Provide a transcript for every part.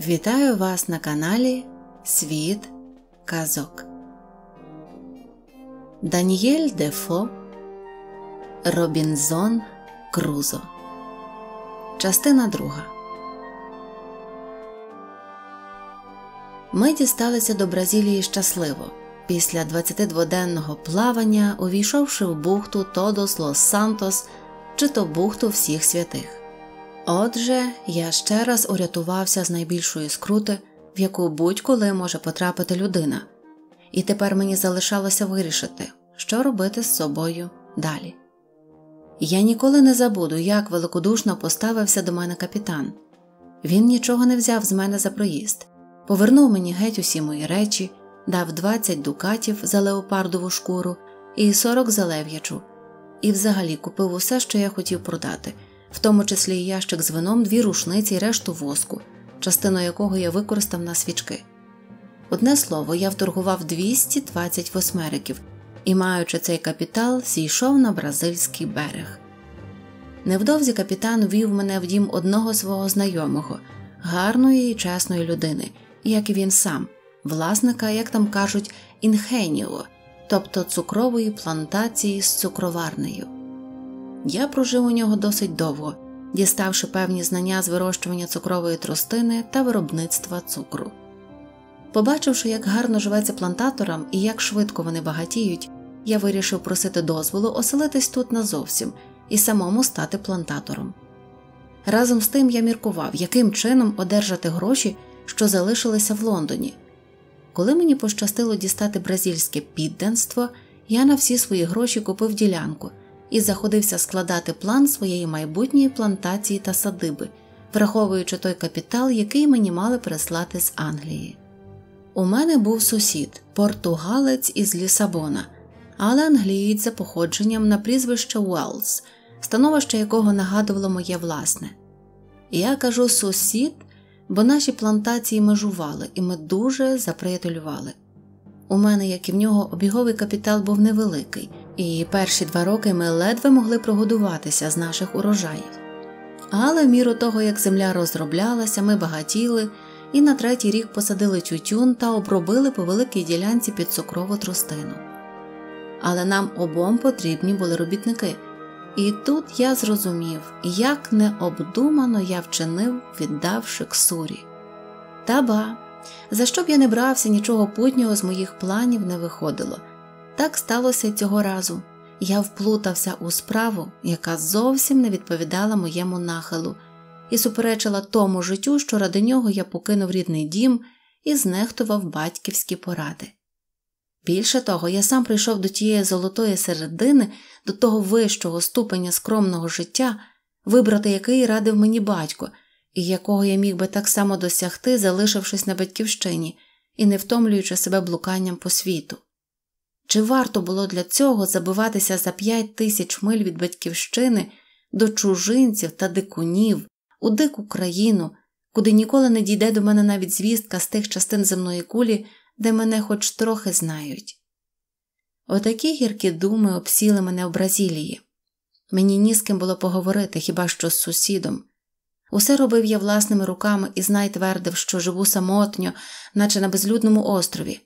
Вітаю вас на каналі Світ Казок. Даніель Дефо Робінзон Крузо. Частина друга. Ми дісталися до Бразилії щасливо. Після 22-денного плавання, увійшовши в бухту Тодос Лос Сантос чи то бухту всіх святих. Отже, я ще раз урятувався з найбільшої скрути, в яку будь-коли може потрапити людина, і тепер мені залишалося вирішити, що робити з собою далі. Я ніколи не забуду, як великодушно поставився до мене капітан. Він нічого не взяв з мене за проїзд, повернув мені геть усі мої речі, дав 20 дукатів за леопардову шкуру і 40 за лев'ячу, і взагалі купив усе, що я хотів продати в тому числі і ящик з вином, дві рушниці і решту воску, частину якого я використав на свічки. Одне слово, я вторгував 220 восьмериків і, маючи цей капітал, зійшов на бразильський берег. Невдовзі капітан вів мене в дім одного свого знайомого, гарної і чесної людини, як і він сам, власника, як там кажуть, інхеніо, тобто цукрової плантації з цукроварнею. Я прожив у нього досить довго, діставши певні знання з вирощування цукрової тростини та виробництва цукру. Побачивши, як гарно живеться плантаторам і як швидко вони багатіють, я вирішив просити дозволу оселитись тут назовсім і самому стати плантатором. Разом з тим я міркував, яким чином одержати гроші, що залишилися в Лондоні. Коли мені пощастило дістати бразильське підданство, я на всі свої гроші купив ділянку і заходився складати план своєї майбутньої плантації та садиби, враховуючи той капітал, який мені мали прислати з Англії. У мене був сусід, португалець із Лісабона, але англієць за походженням на прізвище Уелс, становище якого нагадувало моє власне. Я кажу сусід, бо наші плантації межували, і ми дуже заприятелювали. У мене, як і в нього, обіговий капітал був невеликий, і перші два роки ми ледве могли прогодуватися з наших урожаїв. Але в міру того, як земля розроблялася, ми багатіли і на третій рік посадили тютюн та обробили по великій ділянці під цукрову тростину. Але нам обом потрібні були робітники. І тут я зрозумів, як необдумано я вчинив, віддавши ксурі. Та ба, за що б я не брався, нічого путнього з моїх планів не виходило. Так сталося цього разу. Я вплутався у справу, яка зовсім не відповідала моєму нахилу, і суперечила тому життю, що ради нього я покинув рідний дім і знехтував батьківські поради. Більше того, я сам прийшов до тієї золотої середини, до того вищого ступеня скромного життя, вибрати який радив мені батько, і якого я міг би так само досягти, залишившись на батьківщині і не втомлюючи себе блуканням по світу. Чи варто було для цього забиватися за п'ять тисяч миль від батьківщини до чужинців та дикунів у дику країну, куди ніколи не дійде до мене навіть звістка з тих частин земної кулі, де мене хоч трохи знають? Отакі гіркі думи обсіли мене в Бразилії. Мені ні з ким було поговорити хіба що з сусідом. Усе робив я власними руками і знай твердив, що живу самотньо, наче на безлюдному острові.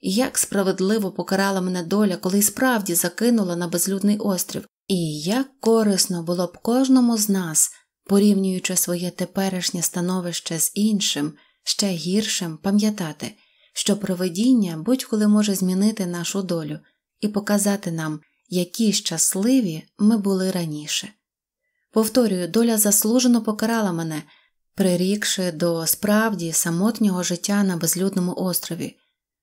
Як справедливо покарала мене доля, коли й справді закинула на безлюдний острів, і як корисно було б кожному з нас, порівнюючи своє теперішнє становище з іншим, ще гіршим, пам'ятати, що проведіння будь-коли може змінити нашу долю і показати нам, які щасливі ми були раніше. Повторюю, доля заслужено покарала мене, прирікши до справді самотнього життя на безлюдному острові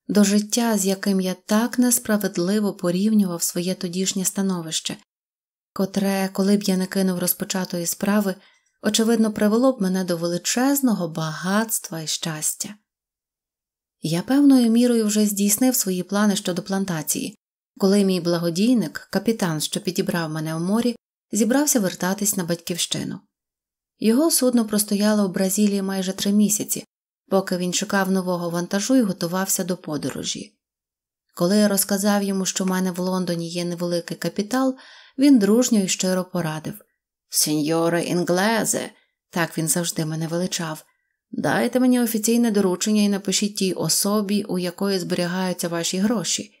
до життя, з яким я так несправедливо порівнював своє тодішнє становище, котре, коли б я не кинув розпочатої справи, очевидно, привело б мене до величезного багатства і щастя. Я певною мірою вже здійснив свої плани щодо плантації, коли мій благодійник, капітан, що підібрав мене в морі, зібрався вертатись на батьківщину. Його судно простояло в Бразилії майже три місяці, поки він шукав нового вантажу і готувався до подорожі. Коли я розказав йому, що в мене в Лондоні є невеликий капітал, він дружньо і щиро порадив Сеньоре інглезе, так він завжди мене величав, Дайте мені офіційне доручення і напишіть тій особі, у якої зберігаються ваші гроші.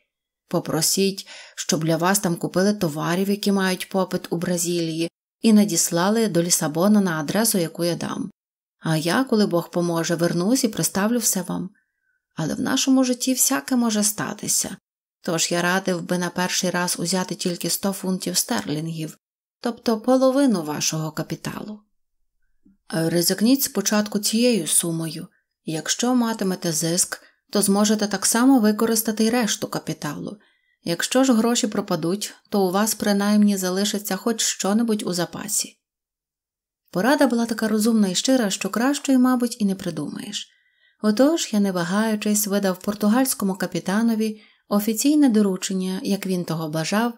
Попросіть, щоб для вас там купили товарів, які мають попит у Бразилії, і надіслали до Лісабона на адресу, яку я дам. А я, коли Бог поможе, вернусь і представлю все вам. Але в нашому житті всяке може статися. Тож я радив би на перший раз узяти тільки 100 фунтів стерлінгів, тобто половину вашого капіталу. Ризикніть спочатку цією сумою, якщо матимете зиск, то зможете так само використати й решту капіталу. Якщо ж гроші пропадуть, то у вас принаймні залишиться хоч що-небудь у запасі. Порада була така розумна і щира, що кращої, мабуть, і не придумаєш. Отож я, не вагаючись, видав португальському капітанові офіційне доручення, як він того бажав,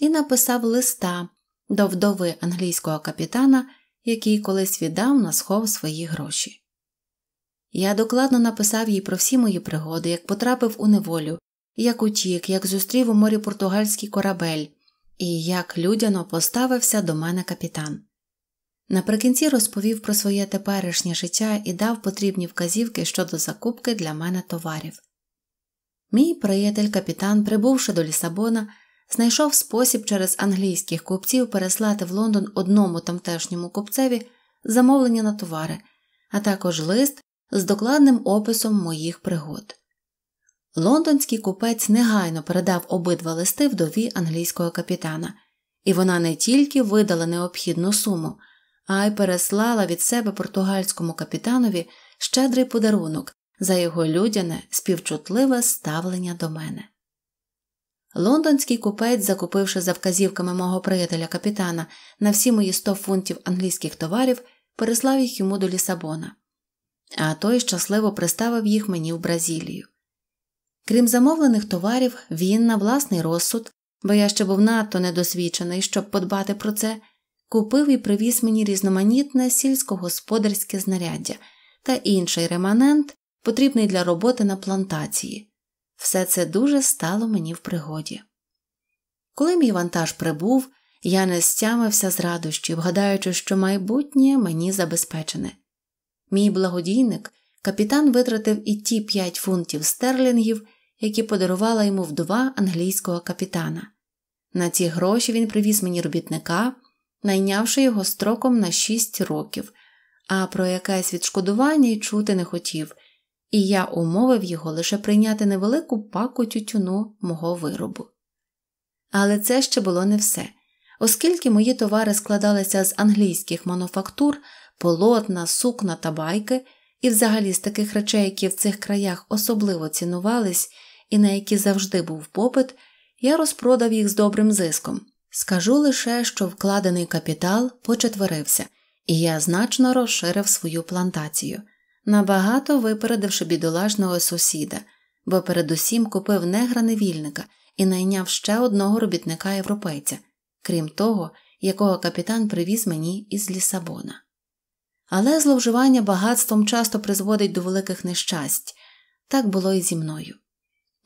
і написав листа до вдови англійського капітана, який колись віддав на схов свої гроші. Я докладно написав їй про всі мої пригоди, як потрапив у неволю, як утік, як зустрів у морі португальський корабель, і як людяно поставився до мене капітан. Наприкінці розповів про своє теперішнє життя і дав потрібні вказівки щодо закупки для мене товарів. Мій приятель капітан, прибувши до Лісабона, знайшов спосіб через англійських купців переслати в Лондон одному тамтешньому купцеві замовлення на товари, а також лист з докладним описом моїх пригод. Лондонський купець негайно передав обидва листи вдові англійського капітана, і вона не тільки видала необхідну суму, а й переслала від себе португальському капітанові щедрий подарунок за його людяне, співчутливе ставлення до мене. Лондонський купець, закупивши за вказівками мого приятеля капітана на всі мої 100 фунтів англійських товарів, переслав їх йому до Лісабона, а той щасливо приставив їх мені в Бразилію. Крім замовлених товарів, він на власний розсуд, бо я ще був надто недосвідчений, щоб подбати про це, купив і привіз мені різноманітне сільськогосподарське знаряддя та інший реманент, потрібний для роботи на плантації. Все це дуже стало мені в пригоді. Коли мій вантаж прибув, я не стямився з радощів, гадаючи, що майбутнє мені забезпечене. Мій благодійник, капітан витратив і ті п'ять фунтів стерлінгів, які подарувала йому вдова англійського капітана. На ці гроші він привіз мені робітника, найнявши його строком на шість років, а про якесь відшкодування й чути не хотів, і я умовив його лише прийняти невелику паку тютюну мого виробу. Але це ще було не все. Оскільки мої товари складалися з англійських мануфактур, полотна, сукна та байки, і взагалі з таких речей, які в цих краях особливо цінувались і на які завжди був попит, я розпродав їх з добрим зиском. Скажу лише, що вкладений капітал почетверився, і я значно розширив свою плантацію набагато випередивши бідолашного сусіда, бо передусім купив негра невільника і найняв ще одного робітника європейця, крім того, якого капітан привіз мені із Лісабона. Але зловживання багатством часто призводить до великих нещасть так було і зі мною.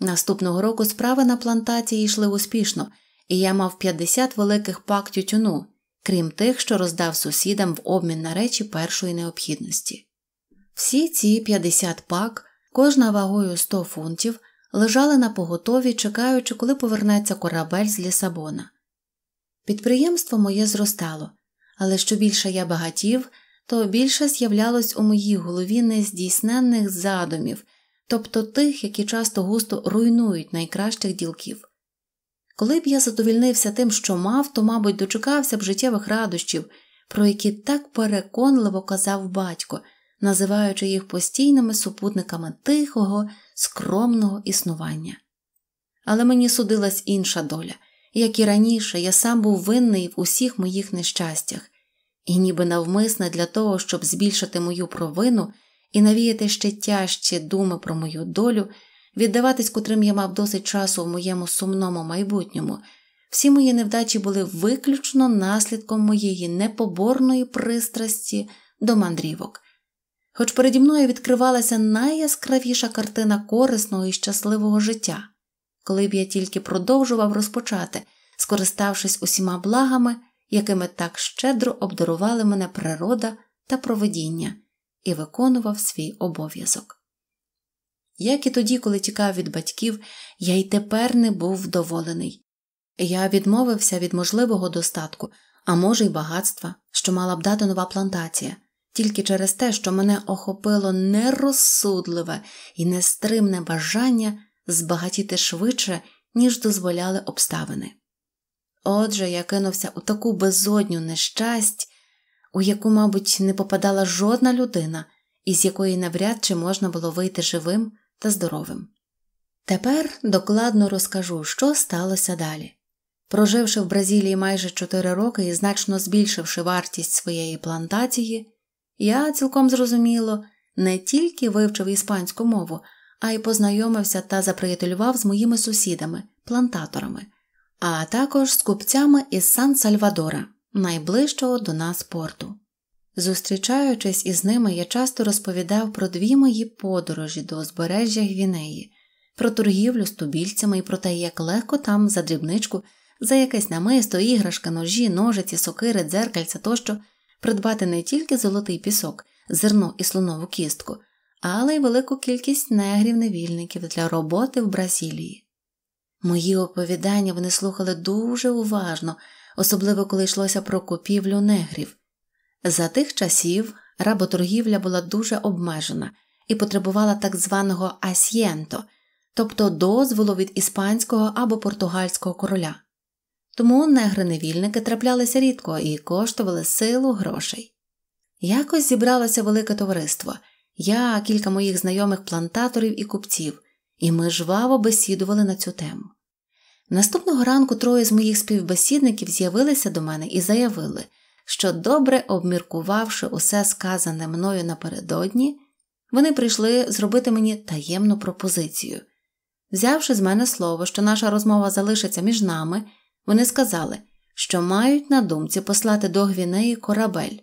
Наступного року справи на плантації йшли успішно, і я мав 50 великих пак тютюну, крім тих, що роздав сусідам в обмін на речі першої необхідності. Всі ці 50 пак, кожна вагою 100 фунтів, лежали на поготові, чекаючи, коли повернеться корабель з Лісабона. Підприємство моє зростало, але що більше я багатів, то більше з'являлось у моїй голові нездійсненних задумів, тобто тих, які часто густо руйнують найкращих ділків. Коли б я задовільнився тим, що мав, то, мабуть, дочекався б життєвих радощів, про які так переконливо казав батько називаючи їх постійними супутниками тихого, скромного існування. Але мені судилась інша доля, як і раніше, я сам був винний в усіх моїх нещастях, і ніби навмисне для того, щоб збільшити мою провину і навіяти ще тяжчі думи про мою долю, віддаватись котрим я мав досить часу в моєму сумному майбутньому. Всі мої невдачі були виключно наслідком моєї непоборної пристрасті до мандрівок, хоч переді мною відкривалася найяскравіша картина корисного і щасливого життя, коли б я тільки продовжував розпочати, скориставшись усіма благами, якими так щедро обдарували мене природа та проведіння, і виконував свій обов'язок. Як і тоді, коли тікав від батьків, я й тепер не був вдоволений. Я відмовився від можливого достатку, а може, й багатства, що мала б дати нова плантація, тільки через те, що мене охопило нерозсудливе і нестримне бажання збагатіти швидше, ніж дозволяли обставини. Отже, я кинувся у таку безодню нещасть, у яку, мабуть, не попадала жодна людина, із якої навряд чи можна було вийти живим та здоровим. Тепер докладно розкажу, що сталося далі. Проживши в Бразилії майже 4 роки і значно збільшивши вартість своєї плантації, я цілком зрозуміло не тільки вивчив іспанську мову, а й познайомився та заприятелював з моїми сусідами, плантаторами, а також з купцями із Сан Сальвадора, найближчого до нас порту. Зустрічаючись із ними, я часто розповідав про дві мої подорожі до узбережжя Гвінеї, про торгівлю з тубільцями і про те, як легко там за дрібничку, за якесь намисто, іграшка, ножі, ножиці, сокири, дзеркальця тощо придбати не тільки золотий пісок, зерно і слонову кістку, але й велику кількість негрів-невільників для роботи в Бразилії. Мої оповідання вони слухали дуже уважно, особливо коли йшлося про купівлю негрів. За тих часів работоргівля була дуже обмежена і потребувала так званого асьєнто, тобто дозволу від іспанського або португальського короля. Тому негри-невільники траплялися рідко і коштували силу грошей. Якось зібралося велике товариство, я, кілька моїх знайомих плантаторів і купців, і ми жваво бесідували на цю тему. Наступного ранку троє з моїх співбесідників з'явилися до мене і заявили, що, добре обміркувавши усе сказане мною напередодні, вони прийшли зробити мені таємну пропозицію. Взявши з мене слово, що наша розмова залишиться між нами, вони сказали, що мають на думці послати до Гвінеї корабель,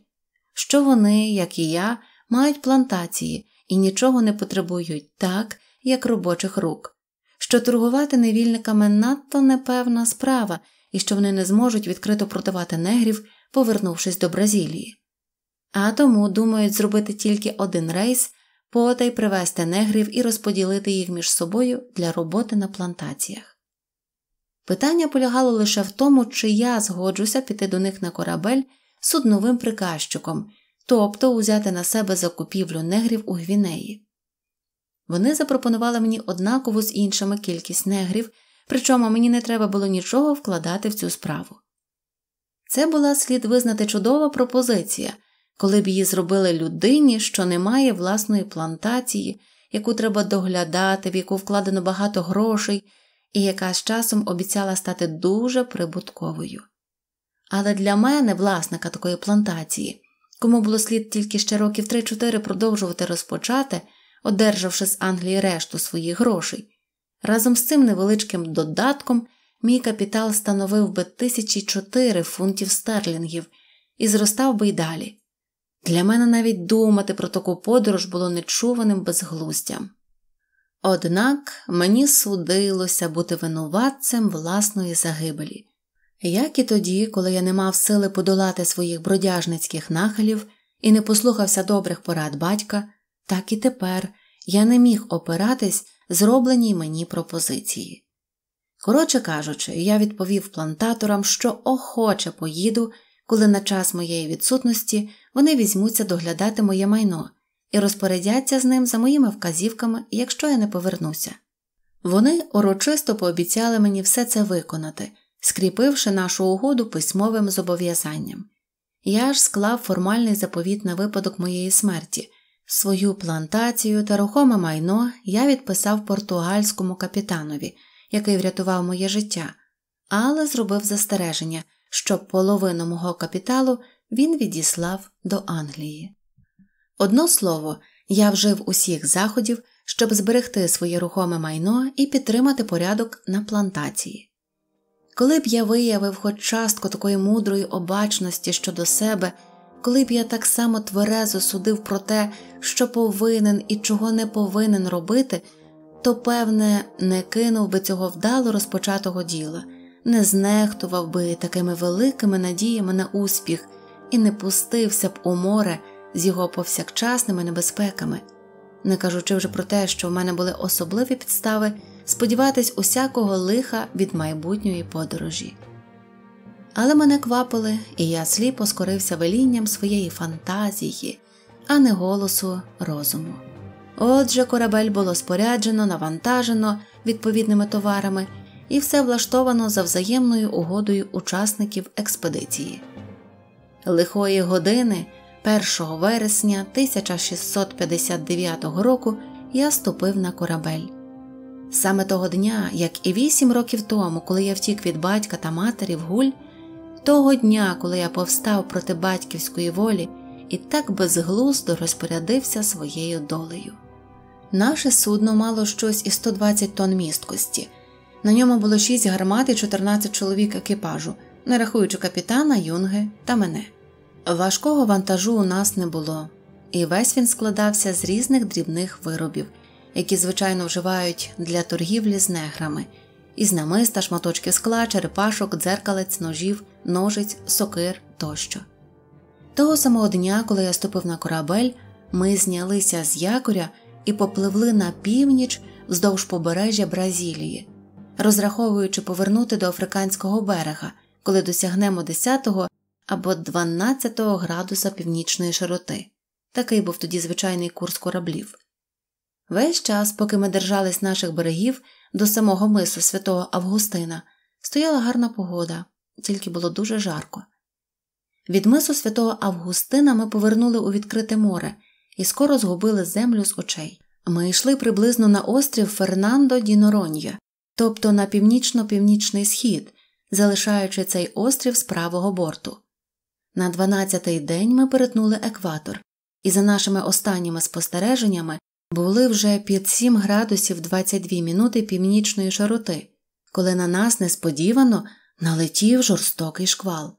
що вони, як і я, мають плантації і нічого не потребують так, як робочих рук, що торгувати невільниками надто непевна справа і що вони не зможуть відкрито продавати негрів, повернувшись до Бразилії. А тому думають зробити тільки один рейс, потай привезти негрів і розподілити їх між собою для роботи на плантаціях. Питання полягало лише в тому, чи я згоджуся піти до них на корабель судновим приказчиком, тобто узяти на себе закупівлю негрів у Гвінеї. Вони запропонували мені однакову з іншими кількість негрів, причому мені не треба було нічого вкладати в цю справу. Це була слід визнати чудова пропозиція, коли б її зробили людині, що не має власної плантації, яку треба доглядати, в яку вкладено багато грошей, і яка з часом обіцяла стати дуже прибутковою. Але для мене, власника такої плантації, кому було слід тільки ще років 3-4 продовжувати розпочати, одержавши з Англії решту своїх грошей, разом з цим невеличким додатком мій капітал становив би тисячі чотири фунтів стерлінгів і зростав би й далі. Для мене навіть думати про таку подорож було нечуваним безглуздям. Однак мені судилося бути винуватцем власної загибелі. Як і тоді, коли я не мав сили подолати своїх бродяжницьких нахилів і не послухався добрих порад батька, так і тепер я не міг опиратись зробленій мені пропозиції. Коротше кажучи, я відповів плантаторам, що охоче поїду, коли на час моєї відсутності вони візьмуться доглядати моє майно і розпорядяться з ним за моїми вказівками, якщо я не повернуся. Вони урочисто пообіцяли мені все це виконати, скріпивши нашу угоду письмовим зобов'язанням. Я ж склав формальний заповіт на випадок моєї смерті. Свою плантацію та рухоме майно я відписав португальському капітанові, який врятував моє життя, але зробив застереження, що половину мого капіталу він відіслав до Англії. Одно слово, я вжив усіх заходів, щоб зберегти своє рухоме майно і підтримати порядок на плантації. Коли б я виявив хоч частку такої мудрої обачності щодо себе, коли б я так само тверезо судив про те, що повинен і чого не повинен робити, то, певне, не кинув би цього вдало розпочатого діла, не знехтував би такими великими надіями на успіх і не пустився б у море з його повсякчасними небезпеками, не кажучи вже про те, що в мене були особливі підстави сподіватись усякого лиха від майбутньої подорожі. Але мене квапили, і я сліпо скорився велінням своєї фантазії, а не голосу розуму. Отже, корабель було споряджено, навантажено відповідними товарами і все влаштовано за взаємною угодою учасників експедиції. Лихої години, 1 вересня 1659 року, я ступив на корабель. Саме того дня, як і вісім років тому, коли я втік від батька та матері в гуль, того дня, коли я повстав проти батьківської волі і так безглуздо розпорядився своєю долею. Наше судно мало щось із 120 тонн місткості. На ньому було 6 гармат і 14 чоловік екіпажу, не рахуючи капітана, юнги та мене. Важкого вантажу у нас не було, і весь він складався з різних дрібних виробів, які звичайно вживають для торгівлі з неграми, із намиста, шматочки скла, черепашок, дзеркалець, ножів, ножиць, сокир тощо. Того самого дня, коли я ступив на корабель, ми знялися з якоря і попливли на північ вздовж побережжя Бразилії, розраховуючи повернути до африканського берега, коли досягнемо 10 або 12 градуса північної широти. Такий був тоді звичайний курс кораблів. Весь час, поки ми держались наших берегів до самого мису святого Августина, стояла гарна погода, тільки було дуже жарко. Від мису святого Августина ми повернули у відкрите море і скоро згубили землю з очей. Ми йшли приблизно на острів Фернандо ді Норонья, тобто на північно-північний схід, залишаючи цей острів з правого борту. На 12-й день ми перетнули екватор, і за нашими останніми спостереженнями були вже під 7 градусів 22 минути північної широти, коли на нас несподівано налетів жорстокий шквал.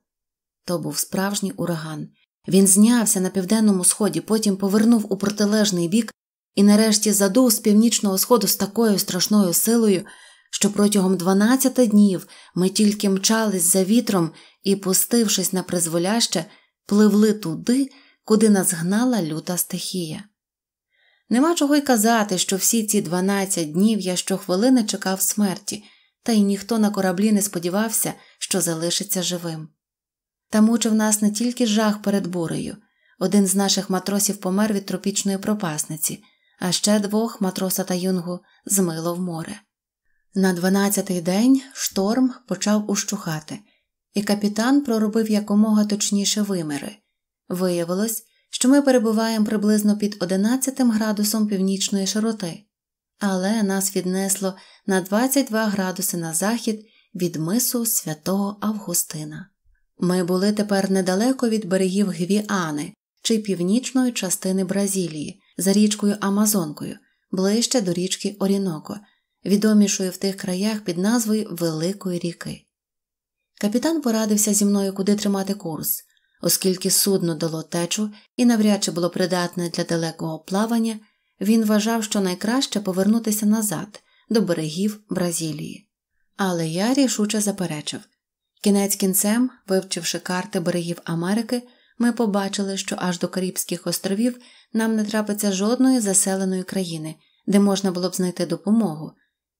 То був справжній ураган. Він знявся на південному сході, потім повернув у протилежний бік і нарешті задув з північного сходу з такою страшною силою, що протягом 12 днів ми тільки мчались за вітром і, пустившись на призволяще, пливли туди, куди нас гнала люта стихія. Нема чого й казати, що всі ці 12 днів я щохвилини чекав смерті, та й ніхто на кораблі не сподівався, що залишиться живим. Та мучив нас не тільки жах перед бурею. Один з наших матросів помер від тропічної пропасниці, а ще двох матроса та юнгу змило в море. На дванадцятий день шторм почав ущухати, і капітан проробив якомога точніше виміри. Виявилось, що ми перебуваємо приблизно під 11 градусом північної широти, але нас віднесло на 22 градуси на захід від мису святого Августина. Ми були тепер недалеко від берегів Гвіани чи північної частини Бразилії за річкою Амазонкою, ближче до річки Оріноко, відомішої в тих краях під назвою Великої ріки. Капітан порадився зі мною, куди тримати курс, оскільки судно дало течу і навряд чи було придатне для далекого плавання, він вважав, що найкраще повернутися назад до берегів Бразилії. Але я рішуче заперечив. Кінець кінцем, вивчивши карти берегів Америки, ми побачили, що аж до Карибських островів нам не трапиться жодної заселеної країни, де можна було б знайти допомогу,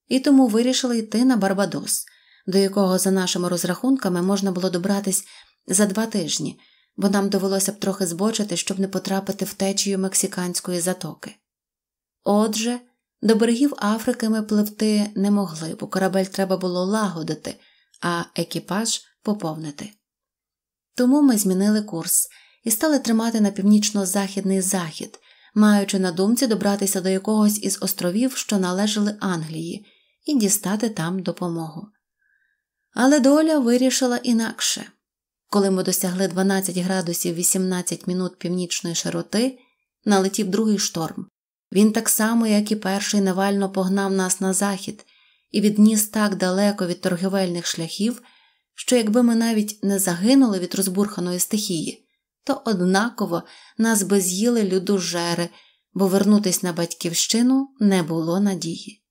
і тому вирішили йти на Барбадос, до якого, за нашими розрахунками, можна було добратись за два тижні, бо нам довелося б трохи збочити, щоб не потрапити в течію мексиканської затоки. Отже, до берегів Африки ми пливти не могли, бо корабель треба було лагодити, а екіпаж поповнити. Тому ми змінили курс і стали тримати на північно-західний захід, маючи на думці добратися до якогось із островів, що належали Англії, і дістати там допомогу. Але доля вирішила інакше. Коли ми досягли 12 градусів 18 минут північної широти, налетів другий шторм. Він так само, як і перший, навально погнав нас на захід і відніс так далеко від торгівельних шляхів, що якби ми навіть не загинули від розбурханої стихії, то однаково нас би з'їли людожери, бо вернутись на батьківщину не було надії.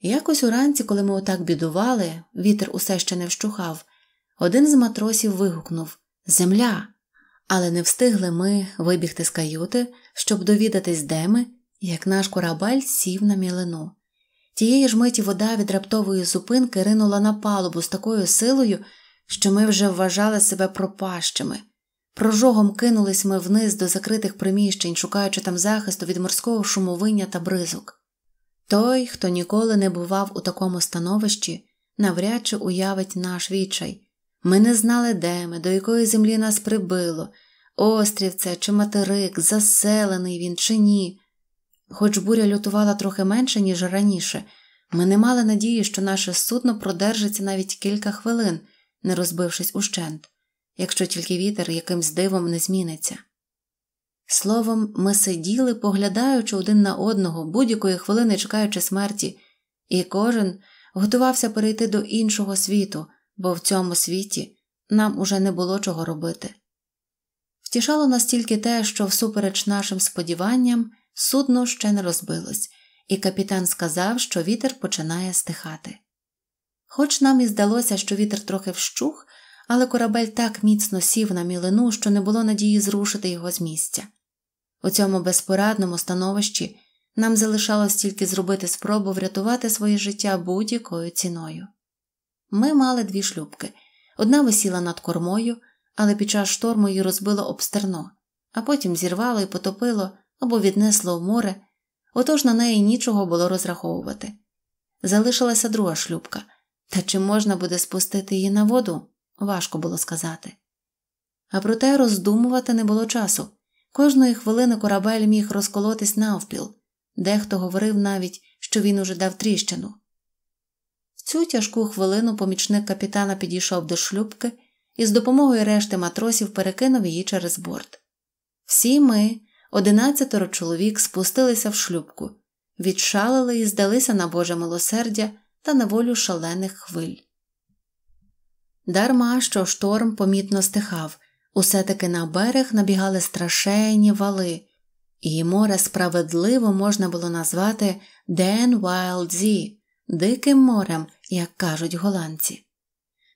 Якось уранці, коли ми отак бідували, вітер усе ще не вщухав, один з матросів вигукнув Земля. Але не встигли ми вибігти з каюти, щоб довідатись, де ми, як наш корабель сів на мілину. Тієї ж миті вода від раптової зупинки ринула на палубу з такою силою, що ми вже вважали себе пропащими. Прожогом кинулись ми вниз до закритих приміщень, шукаючи там захисту від морського шумовиння та бризок. Той, хто ніколи не бував у такому становищі, навряд чи уявить наш відчай. Ми не знали, де ми, до якої землі нас прибило, острів це чи материк, заселений він чи ні. Хоч буря лютувала трохи менше, ніж раніше, ми не мали надії, що наше судно продержиться навіть кілька хвилин, не розбившись ущент, якщо тільки вітер якимсь дивом не зміниться. Словом, ми сиділи, поглядаючи один на одного, будь-якої хвилини чекаючи смерті, і кожен готувався перейти до іншого світу, бо в цьому світі нам уже не було чого робити. Втішало нас тільки те, що, всупереч нашим сподіванням, судно ще не розбилось, і капітан сказав, що вітер починає стихати. Хоч нам і здалося, що вітер трохи вщух, але корабель так міцно сів на мілину, що не було надії зрушити його з місця. У цьому безпорадному становищі нам залишалось тільки зробити спробу врятувати своє життя будь-якою ціною. Ми мали дві шлюбки. Одна висіла над кормою, але під час шторму її розбило об стерно, а потім зірвало і потопило або віднесло в море, отож на неї нічого було розраховувати. Залишилася друга шлюбка, та чи можна буде спустити її на воду, важко було сказати. А проте роздумувати не було часу. Кожної хвилини корабель міг розколотись навпіл, дехто говорив навіть, що він уже дав тріщину. В цю тяжку хвилину помічник капітана підійшов до шлюбки і з допомогою решти матросів перекинув її через борт. Всі ми, одинадцятеро чоловік, спустилися в шлюбку, відшалили і здалися на Боже милосердя та на волю шалених хвиль. Дарма що шторм помітно стихав, усе таки на берег набігали страшенні вали, і море справедливо можна було назвати Den Wild Sea – Диким морем, як кажуть голландці.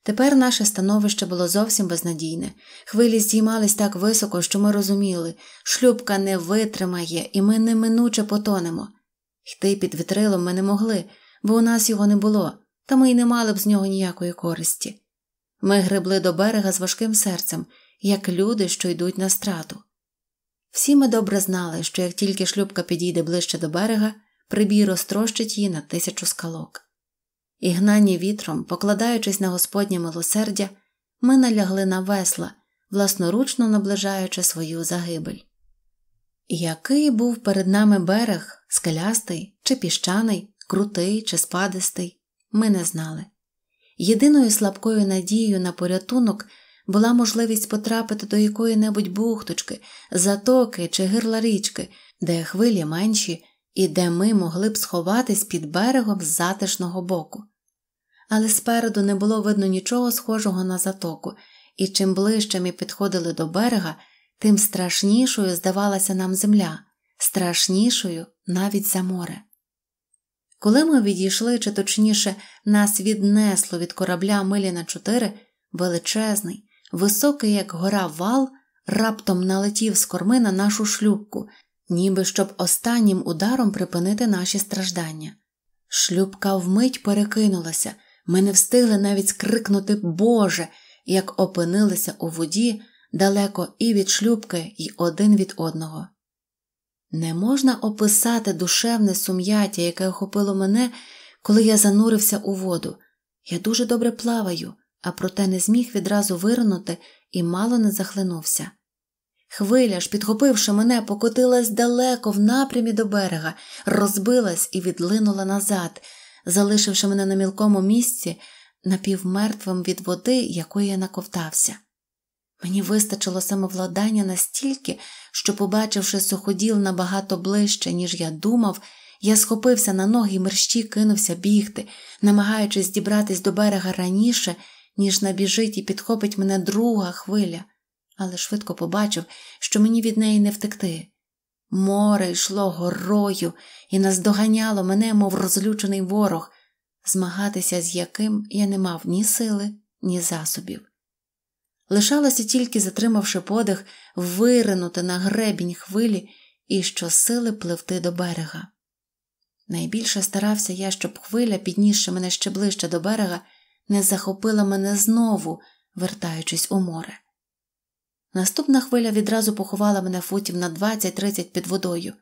Тепер наше становище було зовсім безнадійне. Хвилі здіймались так високо, що ми розуміли, шлюбка не витримає, і ми неминуче потонемо. Йти під вітрилом ми не могли, бо у нас його не було, та ми й не мали б з нього ніякої користі. Ми гребли до берега з важким серцем, як люди, що йдуть на страту. Всі ми добре знали, що як тільки шлюбка підійде ближче до берега, прибій розтрощить її на тисячу скалок. І гнані вітром, покладаючись на Господнє милосердя, ми налягли на весла, власноручно наближаючи свою загибель. Який був перед нами берег, скелястий чи піщаний, крутий чи спадистий, ми не знали. Єдиною слабкою надією на порятунок була можливість потрапити до якої небудь бухточки, затоки чи гирла річки, де хвилі менші і де ми могли б сховатись під берегом з затишного боку. Але спереду не було видно нічого схожого на затоку, і чим ближче ми підходили до берега, тим страшнішою здавалася нам земля, страшнішою навіть за море. Коли ми відійшли, чи точніше, нас віднесло від корабля милі на чотири, величезний, високий, як гора вал, раптом налетів з корми на нашу шлюбку, ніби щоб останнім ударом припинити наші страждання. Шлюбка вмить перекинулася, ми не встигли навіть скрикнути Боже, як опинилися у воді далеко і від шлюбки, і один від одного. Не можна описати душевне сум'яття, яке охопило мене, коли я занурився у воду. Я дуже добре плаваю, а проте не зміг відразу вирнути і мало не захлинувся. Хвиля ж, підхопивши мене, покотилась далеко в напрямі до берега, розбилась і відлинула назад, залишивши мене на мілкому місці, напівмертвим від води, якої я наковтався. Мені вистачило самовладання настільки, що, побачивши суходіл набагато ближче, ніж я думав, я схопився на ноги і мерщі кинувся бігти, намагаючись дібратись до берега раніше, ніж набіжить і підхопить мене друга хвиля, але швидко побачив, що мені від неї не втекти. Море йшло горою і наздоганяло мене, мов розлючений ворог, змагатися з яким я не мав ні сили, ні засобів. Лишалося тільки, затримавши подих, виринути на гребінь хвилі і щосили пливти до берега. Найбільше старався я, щоб хвиля, піднісши мене ще ближче до берега, не захопила мене знову, вертаючись у море. Наступна хвиля відразу поховала мене футів на 20-30 під водою.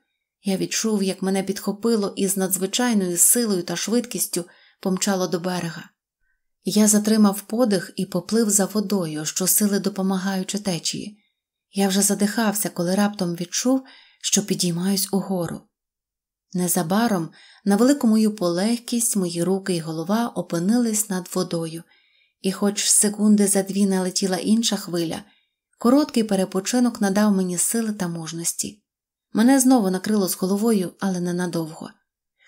Я відчув, як мене підхопило і з надзвичайною силою та швидкістю помчало до берега. Я затримав подих і поплив за водою, щосили допомагаючи течії. Я вже задихався, коли раптом відчув, що підіймаюсь угору. Незабаром, на велику мою полегкість, мої руки і голова опинились над водою, і, хоч секунди за дві налетіла інша хвиля, короткий перепочинок надав мені сили та мужності. Мене знову накрило з головою, але ненадовго.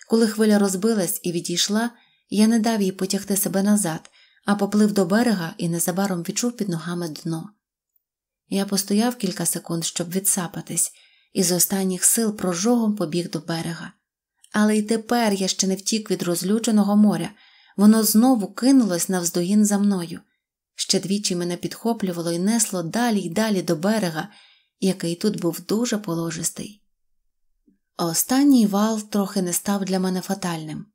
Коли хвиля розбилась і відійшла, я не дав їй потягти себе назад, а поплив до берега і незабаром відчув під ногами дно. Я постояв кілька секунд, щоб відсапатись, і з останніх сил прожогом побіг до берега. Але й тепер я ще не втік від розлюченого моря, воно знову кинулось навздогін за мною. Ще двічі мене підхоплювало і несло далі й далі до берега, який тут був дуже положистий. Останній вал трохи не став для мене фатальним.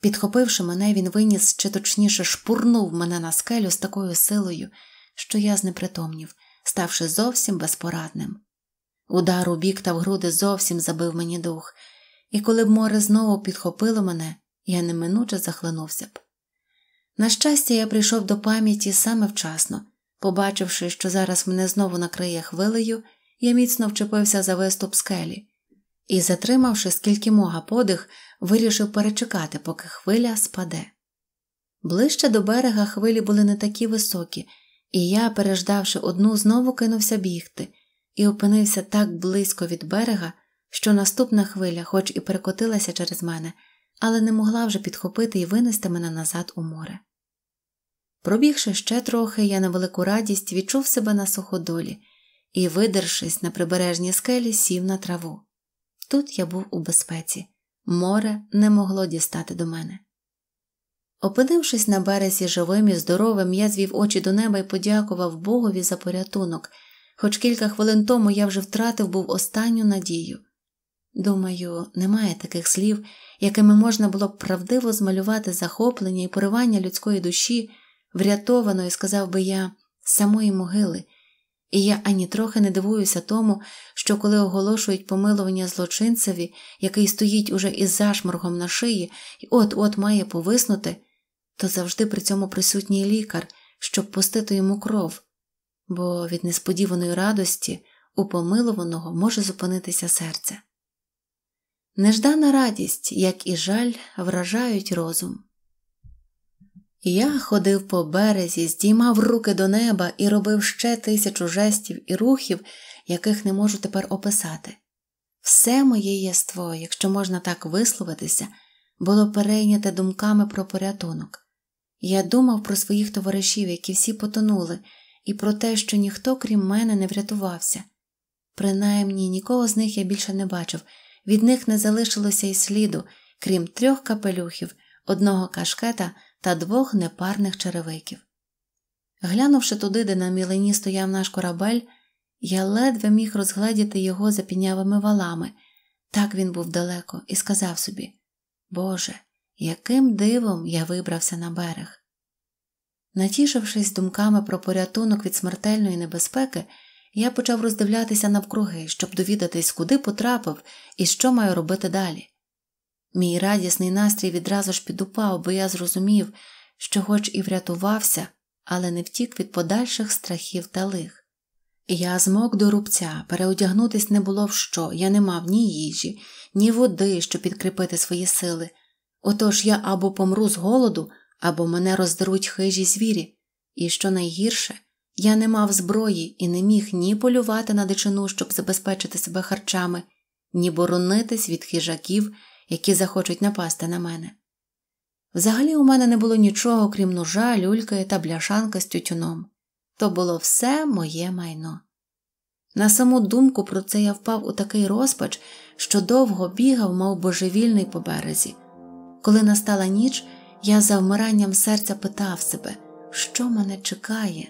Підхопивши мене, він виніс чи точніше шпурнув мене на скелю з такою силою, що я знепритомнів, ставши зовсім безпорадним. Удар у бік та в груди зовсім забив мені дух, і коли б море знову підхопило мене, я неминуче захлинувся б. На щастя, я прийшов до пам'яті саме вчасно. Побачивши, що зараз мене знову накриє хвилею, я міцно вчепився за виступ скелі і, затримавши скільки мога подих, вирішив перечекати, поки хвиля спаде. Ближче до берега хвилі були не такі високі, і я, переждавши одну, знову кинувся бігти і опинився так близько від берега, що наступна хвиля, хоч і перекотилася через мене, але не могла вже підхопити і винести мене назад у море. Пробігши ще трохи, я на велику радість відчув себе на суходолі і, видершись на прибережній скелі, сів на траву. Тут я був у безпеці, море не могло дістати до мене. Опинившись на березі живим і здоровим, я звів очі до неба і подякував Богові за порятунок, хоч кілька хвилин тому я вже втратив був останню надію. Думаю, немає таких слів, якими можна було б правдиво змалювати захоплення і поривання людської душі, врятованої, сказав би я, самої могили, і я ані трохи не дивуюся тому, що коли оголошують помилування злочинцеві, який стоїть уже із зашморгом на шиї і от-от має повиснути, то завжди при цьому присутній лікар, щоб пустити йому кров, бо від несподіваної радості у помилуваного може зупинитися серце. Неждана радість, як і жаль, вражають розум. Я ходив по березі, здіймав руки до неба і робив ще тисячу жестів і рухів, яких не можу тепер описати. Все моє єство, якщо можна так висловитися, було перейняте думками про порятунок. Я думав про своїх товаришів, які всі потонули, і про те, що ніхто, крім мене, не врятувався. Принаймні нікого з них я більше не бачив, від них не залишилося й сліду, крім трьох капелюхів, одного кашкета та двох непарних черевиків. Глянувши туди, де на мілині стояв наш корабель, я ледве міг розгледіти його за пінявими валами. Так він був далеко, і сказав собі Боже, яким дивом я вибрався на берег. Натішившись думками про порятунок від смертельної небезпеки, я почав роздивлятися навкруги, щоб довідатись, куди потрапив і що маю робити далі. Мій радісний настрій відразу ж підупав, бо я зрозумів, що, хоч і врятувався, але не втік від подальших страхів та лих. Я змог до рубця, переодягнутись не було в що, я не мав ні їжі, ні води, щоб підкріпити свої сили. Отож я або помру з голоду, або мене роздеруть хижі звірі, і що найгірше, я не мав зброї і не міг ні полювати на дичину, щоб забезпечити себе харчами, ні боронитись від хижаків, які захочуть напасти на мене. Взагалі у мене не було нічого, крім ножа, люльки та бляшанка з тютюном. То було все моє майно. На саму думку про це я впав у такий розпач, що довго бігав, мов божевільний по березі. Коли настала ніч, я за вмиранням серця питав себе, що мене чекає,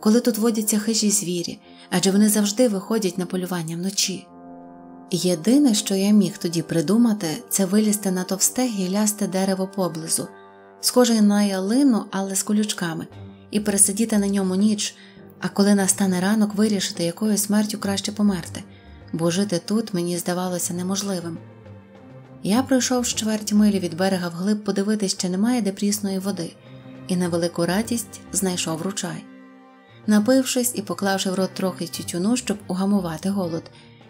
коли тут водяться хижі звірі, адже вони завжди виходять на полювання вночі. Єдине, що я міг тоді придумати, це вилізти на товсте гілясте дерево поблизу, схоже на ялину, але з колючками, і пересидіти на ньому ніч, а коли настане ранок, вирішити, якою смертю краще померти, бо жити тут мені здавалося неможливим. Я пройшов з чверть милі від берега вглиб подивитись, чи немає де прісної води, і на велику радість знайшов ручай. Напившись і поклавши в рот трохи тютюну, щоб угамувати голод,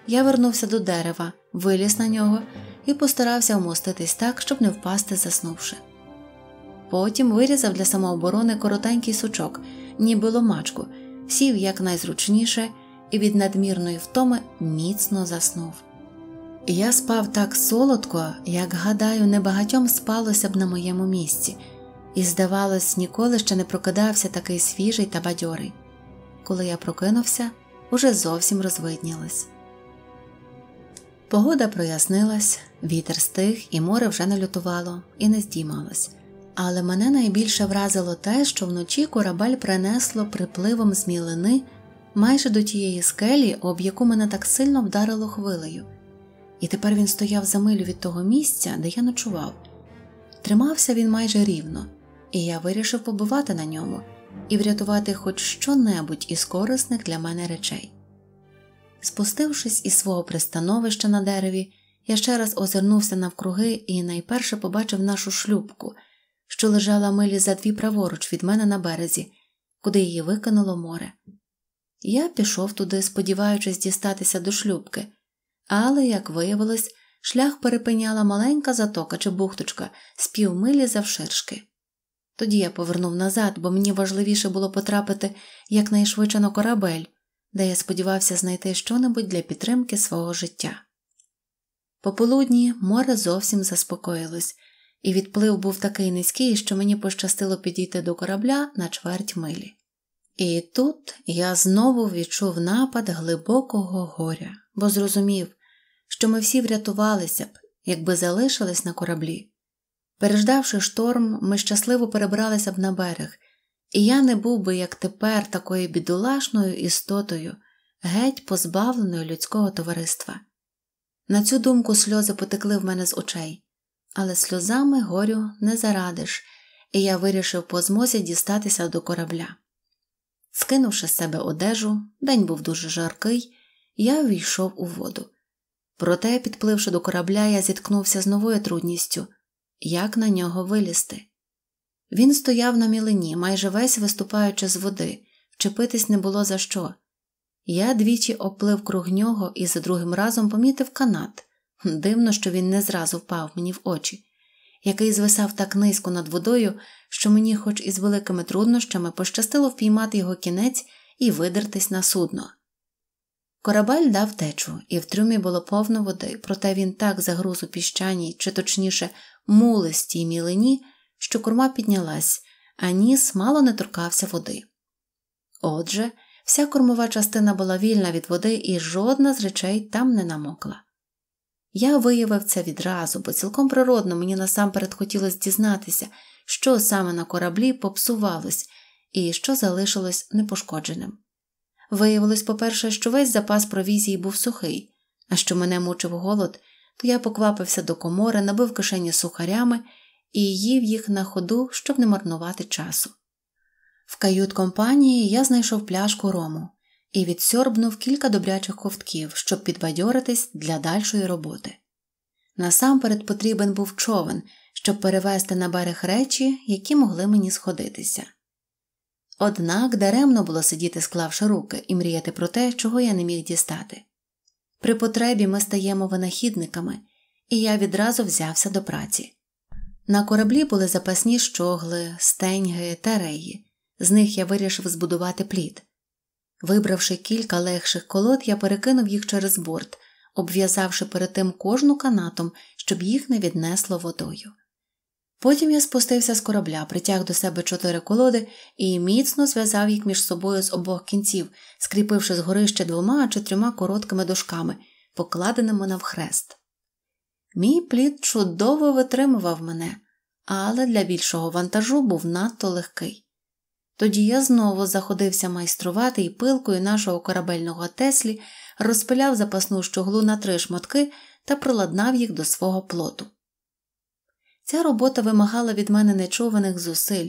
я вернувся до дерева, виліз на нього і постарався вмоститись так, щоб не впасти, заснувши. Потім вирізав для самооборони коротенький сучок, ніби ломачку, сів якнайзручніше і від надмірної втоми міцно заснув. Я спав так солодко, як гадаю, небагатьом спалося б на моєму місці, і, здавалось, ніколи ще не прокидався такий свіжий та бадьорий. Коли я прокинувся, уже зовсім розвиднілось. Погода прояснилась, вітер стих, і море вже не лютувало і не здіймалось. Але мене найбільше вразило те, що вночі корабель принесло припливом з мілини майже до тієї скелі, об яку мене так сильно вдарило хвилею, і тепер він стояв за милю від того місця, де я ночував. Тримався він майже рівно, і я вирішив побувати на ньому і врятувати хоч що-небудь із корисних для мене речей. Спустившись із свого пристановища на дереві, я ще раз озирнувся навкруги і найперше побачив нашу шлюбку, що лежала милі за дві праворуч від мене на березі, куди її викинуло море. Я пішов туди, сподіваючись дістатися до шлюбки, але, як виявилось, шлях перепиняла маленька затока чи бухточка з півмилі завширшки. Тоді я повернув назад, бо мені важливіше було потрапити якнайшвидше на корабель, де я сподівався знайти щонебудь для підтримки свого життя. Пополудні море зовсім заспокоїлось, і відплив був такий низький, що мені пощастило підійти до корабля на чверть милі. І тут я знову відчув напад глибокого горя, бо зрозумів, що ми всі врятувалися б, якби залишились на кораблі. Переждавши шторм, ми щасливо перебралися б на берег, і я не був би, як тепер, такою бідолашною істотою, геть позбавленою людського товариства. На цю думку сльози потекли в мене з очей, але сльозами горю не зарадиш, і я вирішив по змозі дістатися до корабля. Скинувши з себе одежу, день був дуже жаркий, я війшов у воду. Проте, підпливши до корабля, я зіткнувся з новою трудністю як на нього вилізти. Він стояв на мілині, майже весь виступаючи з води, вчепитись не було за що. Я двічі оплив круг нього і за другим разом помітив канат. Дивно, що він не зразу впав мені в очі, який звисав так низько над водою, що мені, хоч із великими труднощами, пощастило впіймати його кінець і видертись на судно. Корабель дав течу, і в трюмі було повно води, проте він так загруз у піщаній, чи точніше, мулистій мілині, що корма піднялась, а ніс мало не торкався води. Отже, вся кормова частина була вільна від води, і жодна з речей там не намокла. Я виявив це відразу, бо цілком природно мені насамперед хотілося дізнатися, що саме на кораблі попсувалось і що залишилось непошкодженим. Виявилось, по-перше, що весь запас провізії був сухий, а що мене мучив голод, я поквапився до комори, набив кишені сухарями і їв їх на ходу, щоб не марнувати часу. В кают компанії я знайшов пляшку рому і відсьорбнув кілька добрячих ковтків, щоб підбадьоритись для дальшої роботи. Насамперед потрібен був човен, щоб перевезти на берег речі, які могли мені сходитися. Однак даремно було сидіти, склавши руки, і мріяти про те, чого я не міг дістати. При потребі ми стаємо винахідниками, і я відразу взявся до праці. На кораблі були запасні щогли, стеньги та реї, з них я вирішив збудувати плід. Вибравши кілька легших колод, я перекинув їх через борт, обв'язавши перед тим кожну канатом, щоб їх не віднесло водою. Потім я спустився з корабля, притяг до себе чотири колоди і міцно зв'язав їх між собою з обох кінців, скріпивши згори ще двома чи трьома короткими дошками, покладеними навхрест. Мій плід чудово витримував мене, але для більшого вантажу був надто легкий. Тоді я знову заходився майструвати і пилкою нашого корабельного Теслі розпиляв запасну щуглу на три шматки та приладнав їх до свого плоту. Ця робота вимагала від мене нечуваних зусиль,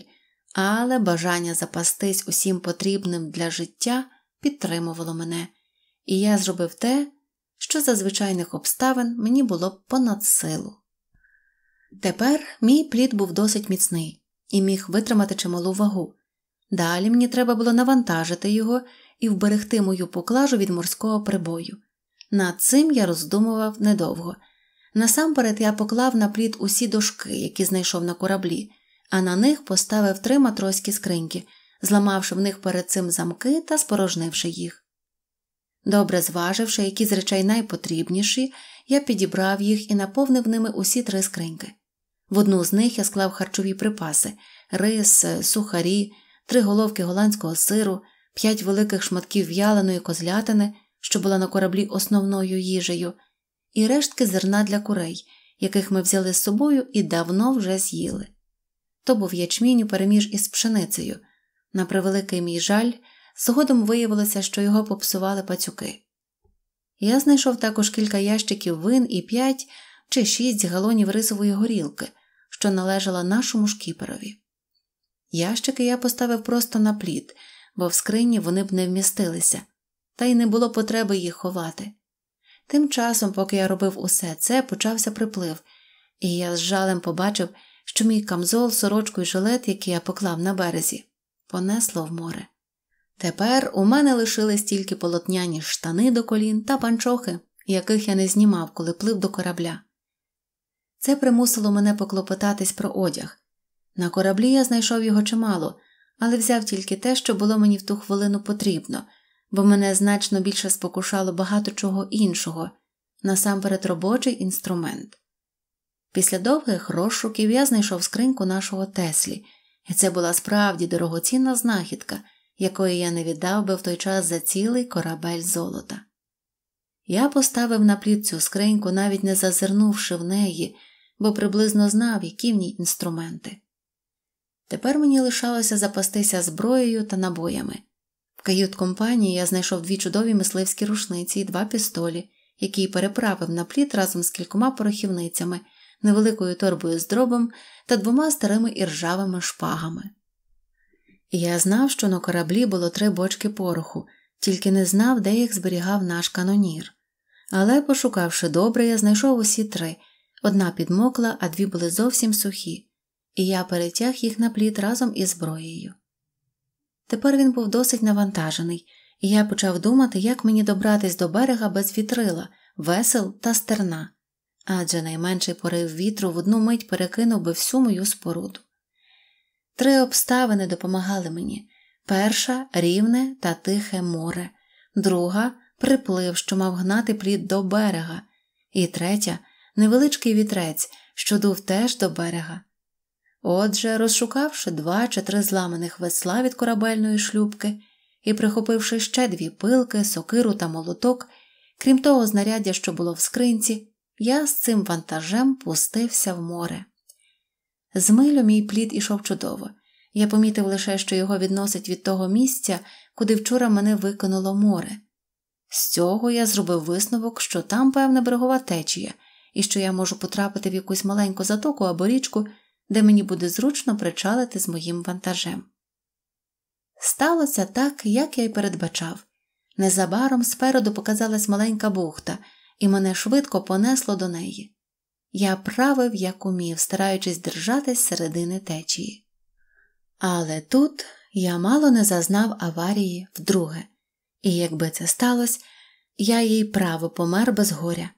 але бажання запастись усім потрібним для життя підтримувало мене, і я зробив те, що за звичайних обставин мені було б понад силу. Тепер мій плід був досить міцний і міг витримати чималу вагу. Далі мені треба було навантажити його і вберегти мою поклажу від морського прибою. Над цим я роздумував недовго. Насамперед я поклав на плід усі дошки, які знайшов на кораблі, а на них поставив три матроські скриньки, зламавши в них перед цим замки та спорожнивши їх. Добре зваживши, які з речей найпотрібніші, я підібрав їх і наповнив ними усі три скриньки. В одну з них я склав харчові припаси рис, сухарі, три головки голландського сиру, п'ять великих шматків в'яленої козлятини, що була на кораблі основною їжею, і рештки зерна для курей, яких ми взяли з собою і давно вже з'їли. То був ячмінь у переміж із пшеницею. На превеликий мій жаль, згодом виявилося, що його попсували пацюки. Я знайшов також кілька ящиків вин і п'ять чи шість галонів рисової горілки, що належала нашому шкіперові. Ящики я поставив просто на плід, бо в скрині вони б не вмістилися, та й не було потреби їх ховати. Тим часом, поки я робив усе це, почався приплив, і я з жалем побачив, що мій камзол, сорочку і жилет, який я поклав на березі, понесло в море. Тепер у мене лишились тільки полотняні штани до колін та панчохи, яких я не знімав, коли плив до корабля. Це примусило мене поклопотатись про одяг. На кораблі я знайшов його чимало, але взяв тільки те, що було мені в ту хвилину потрібно, бо мене значно більше спокушало багато чого іншого, насамперед робочий інструмент. Після довгих розшуків я знайшов скриньку нашого Теслі, і це була справді дорогоцінна знахідка, якої я не віддав би в той час за цілий корабель золота. Я поставив на плід цю скриньку, навіть не зазирнувши в неї, бо приблизно знав, які в ній інструменти. Тепер мені лишалося запастися зброєю та набоями. В кают компанії я знайшов дві чудові мисливські рушниці і два пістолі, які переправив на плід разом з кількома порохівницями, невеликою торбою з дробом та двома старими іржавими шпагами. Я знав, що на кораблі було три бочки пороху, тільки не знав, де їх зберігав наш канонір. Але, пошукавши добре, я знайшов усі три одна підмокла, а дві були зовсім сухі, і я перетяг їх на плід разом із зброєю. Тепер він був досить навантажений, і я почав думати, як мені добратись до берега без вітрила, весел та стерна, адже найменший порив вітру в одну мить перекинув би всю мою споруду. Три обставини допомагали мені перша рівне та тихе море, друга приплив, що мав гнати плід до берега, і третя невеличкий вітрець, що дув теж до берега. Отже, розшукавши два чи три зламаних весла від корабельної шлюбки і прихопивши ще дві пилки, сокиру та молоток, крім того знаряддя, що було в скринці, я з цим вантажем пустився в море. З милю мій плід ішов чудово. Я помітив лише, що його відносить від того місця, куди вчора мене викинуло море. З цього я зробив висновок, що там певна берегова течія, і що я можу потрапити в якусь маленьку затоку або річку, де мені буде зручно причалити з моїм вантажем. Сталося так, як я й передбачав. Незабаром спереду показалась маленька бухта, і мене швидко понесло до неї. Я правив, як умів, стараючись держатись середини течії. Але тут я мало не зазнав аварії вдруге, і якби це сталося, я їй право помер без горя.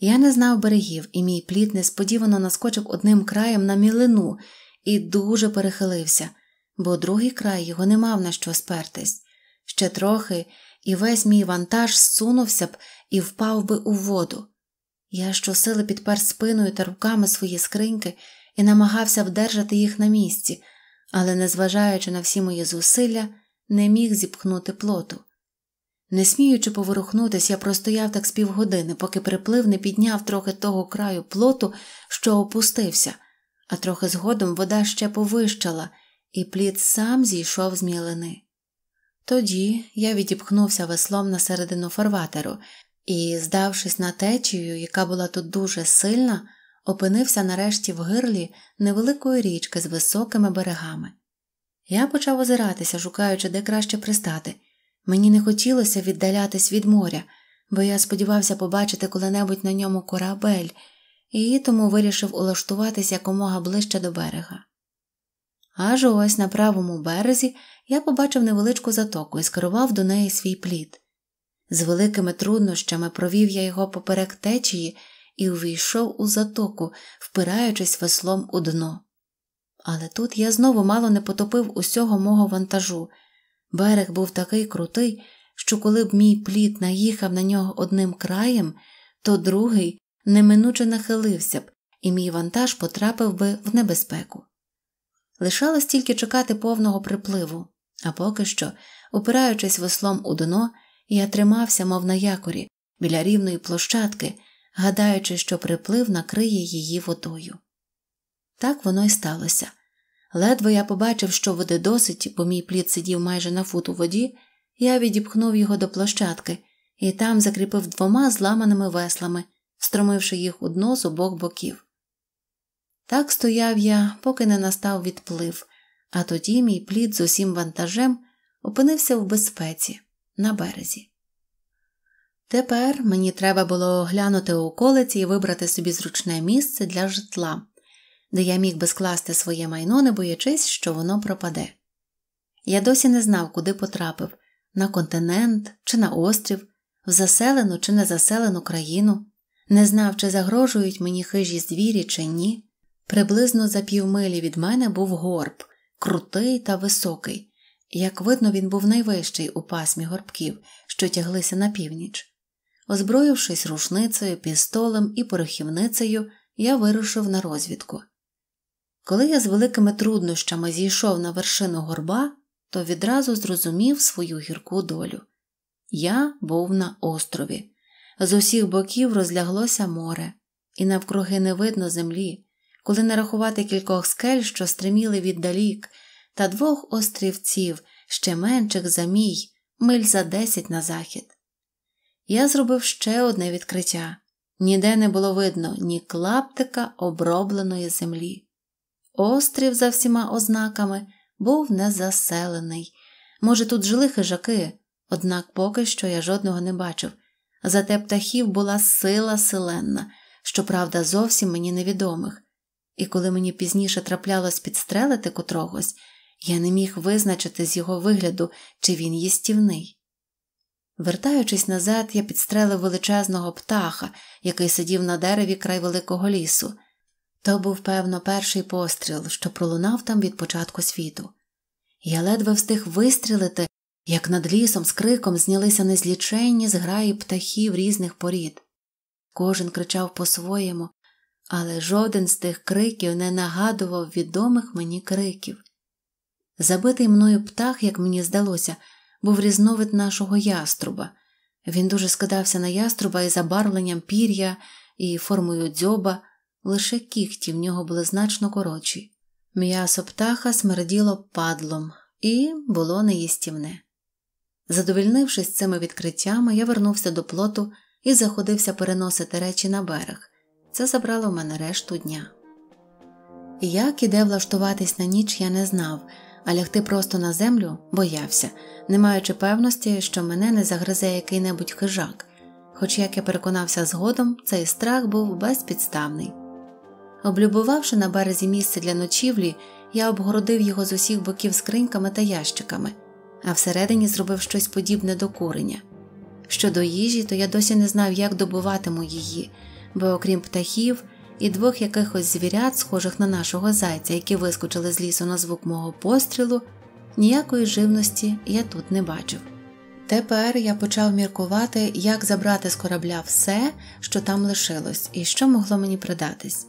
Я не знав берегів, і мій плід несподівано наскочив одним краєм на мілину і дуже перехилився, бо другий край його не мав на що спертись. Ще трохи, і весь мій вантаж зсунувся б і впав би у воду. Я щосили підпер спиною та руками свої скриньки і намагався вдержати їх на місці, але, незважаючи на всі мої зусилля, не міг зіпхнути плоту. Не сміючи поворухнутися, я простояв так з півгодини, поки приплив не підняв трохи того краю плоту, що опустився, а трохи згодом вода ще повищала, і плід сам зійшов з мілини. Тоді я відіпхнувся веслом на середину фарватеру і, здавшись на течію, яка була тут дуже сильна, опинився нарешті в гирлі невеликої річки з високими берегами. Я почав озиратися, шукаючи, де краще пристати. Мені не хотілося віддалятись від моря, бо я сподівався побачити коли-небудь на ньому корабель, і тому вирішив улаштуватись якомога ближче до берега. Аж ось на правому березі я побачив невеличку затоку і скерував до неї свій плід. З великими труднощами провів я його поперек течії і увійшов у затоку, впираючись веслом у дно. Але тут я знову мало не потопив усього мого вантажу. Берег був такий крутий, що коли б мій плід наїхав на нього одним краєм, то другий неминуче нахилився б, і мій вантаж потрапив би в небезпеку. Лишалось тільки чекати повного припливу, а поки що, упираючись веслом у дно, я тримався, мов на якорі, біля рівної площадки, гадаючи, що приплив накриє її водою. Так воно й сталося. Ледве я побачив, що води досить, бо мій плід сидів майже на фут у воді, я відіпхнув його до площадки і там закріпив двома зламаними веслами, встромивши їх у дно з обох боків. Так стояв я, поки не настав відплив, а тоді мій плід з усім вантажем опинився в безпеці на березі. Тепер мені треба було оглянути околиці і вибрати собі зручне місце для житла, де я міг би скласти своє майно, не боячись, що воно пропаде. Я досі не знав, куди потрапив на континент чи на острів, в заселену чи незаселену країну, не знав, чи загрожують мені хижі звірі, чи ні. Приблизно за півмилі від мене був горб, крутий та високий. Як видно, він був найвищий у пасмі горбків, що тяглися на північ. Озброївшись рушницею, пістолем і порохівницею, я вирушив на розвідку. Коли я з великими труднощами зійшов на вершину горба, то відразу зрозумів свою гірку долю. Я був на острові. З усіх боків розляглося море, і навкруги не видно землі, коли не рахувати кількох скель, що стриміли віддалік, та двох острівців, ще менших за мій, миль за десять на захід. Я зробив ще одне відкриття ніде не було видно ні клаптика обробленої землі. Острів, за всіма ознаками, був незаселений. Може, тут жили хижаки, однак поки що я жодного не бачив. Зате птахів була сила селенна, щоправда, зовсім мені невідомих, і коли мені пізніше траплялось підстрелити котрогось, я не міг визначити з його вигляду, чи він їстівний. Вертаючись назад, я підстрелив величезного птаха, який сидів на дереві край великого лісу. То був, певно, перший постріл, що пролунав там від початку світу. Я ледве встиг вистрілити, як над лісом з криком знялися незліченні зграї птахів різних порід. Кожен кричав по-своєму, але жоден з тих криків не нагадував відомих мені криків. Забитий мною птах, як мені здалося, був різновид нашого яструба. Він дуже скидався на яструба і забарвленням пір'я, і формою дзьоба, лише кіхті в нього були значно коротші. М'ясо птаха смерділо падлом і було неїстівне. Задовільнившись цими відкриттями, я вернувся до плоту і заходився переносити речі на берег. Це забрало в мене решту дня. Як і де влаштуватись на ніч, я не знав, а лягти просто на землю боявся, не маючи певності, що мене не загризе який-небудь хижак, хоч, як я переконався згодом, цей страх був безпідставний. Облюбувавши на березі місце для ночівлі, я обгородив його з усіх боків скриньками та ящиками, а всередині зробив щось подібне до курення. Щодо їжі, то я досі не знав, як добуватиму її, бо, окрім птахів і двох якихось звірят, схожих на нашого зайця, які вискочили з лісу на звук мого пострілу, ніякої живності я тут не бачив. Тепер я почав міркувати, як забрати з корабля все, що там лишилось, і що могло мені придатись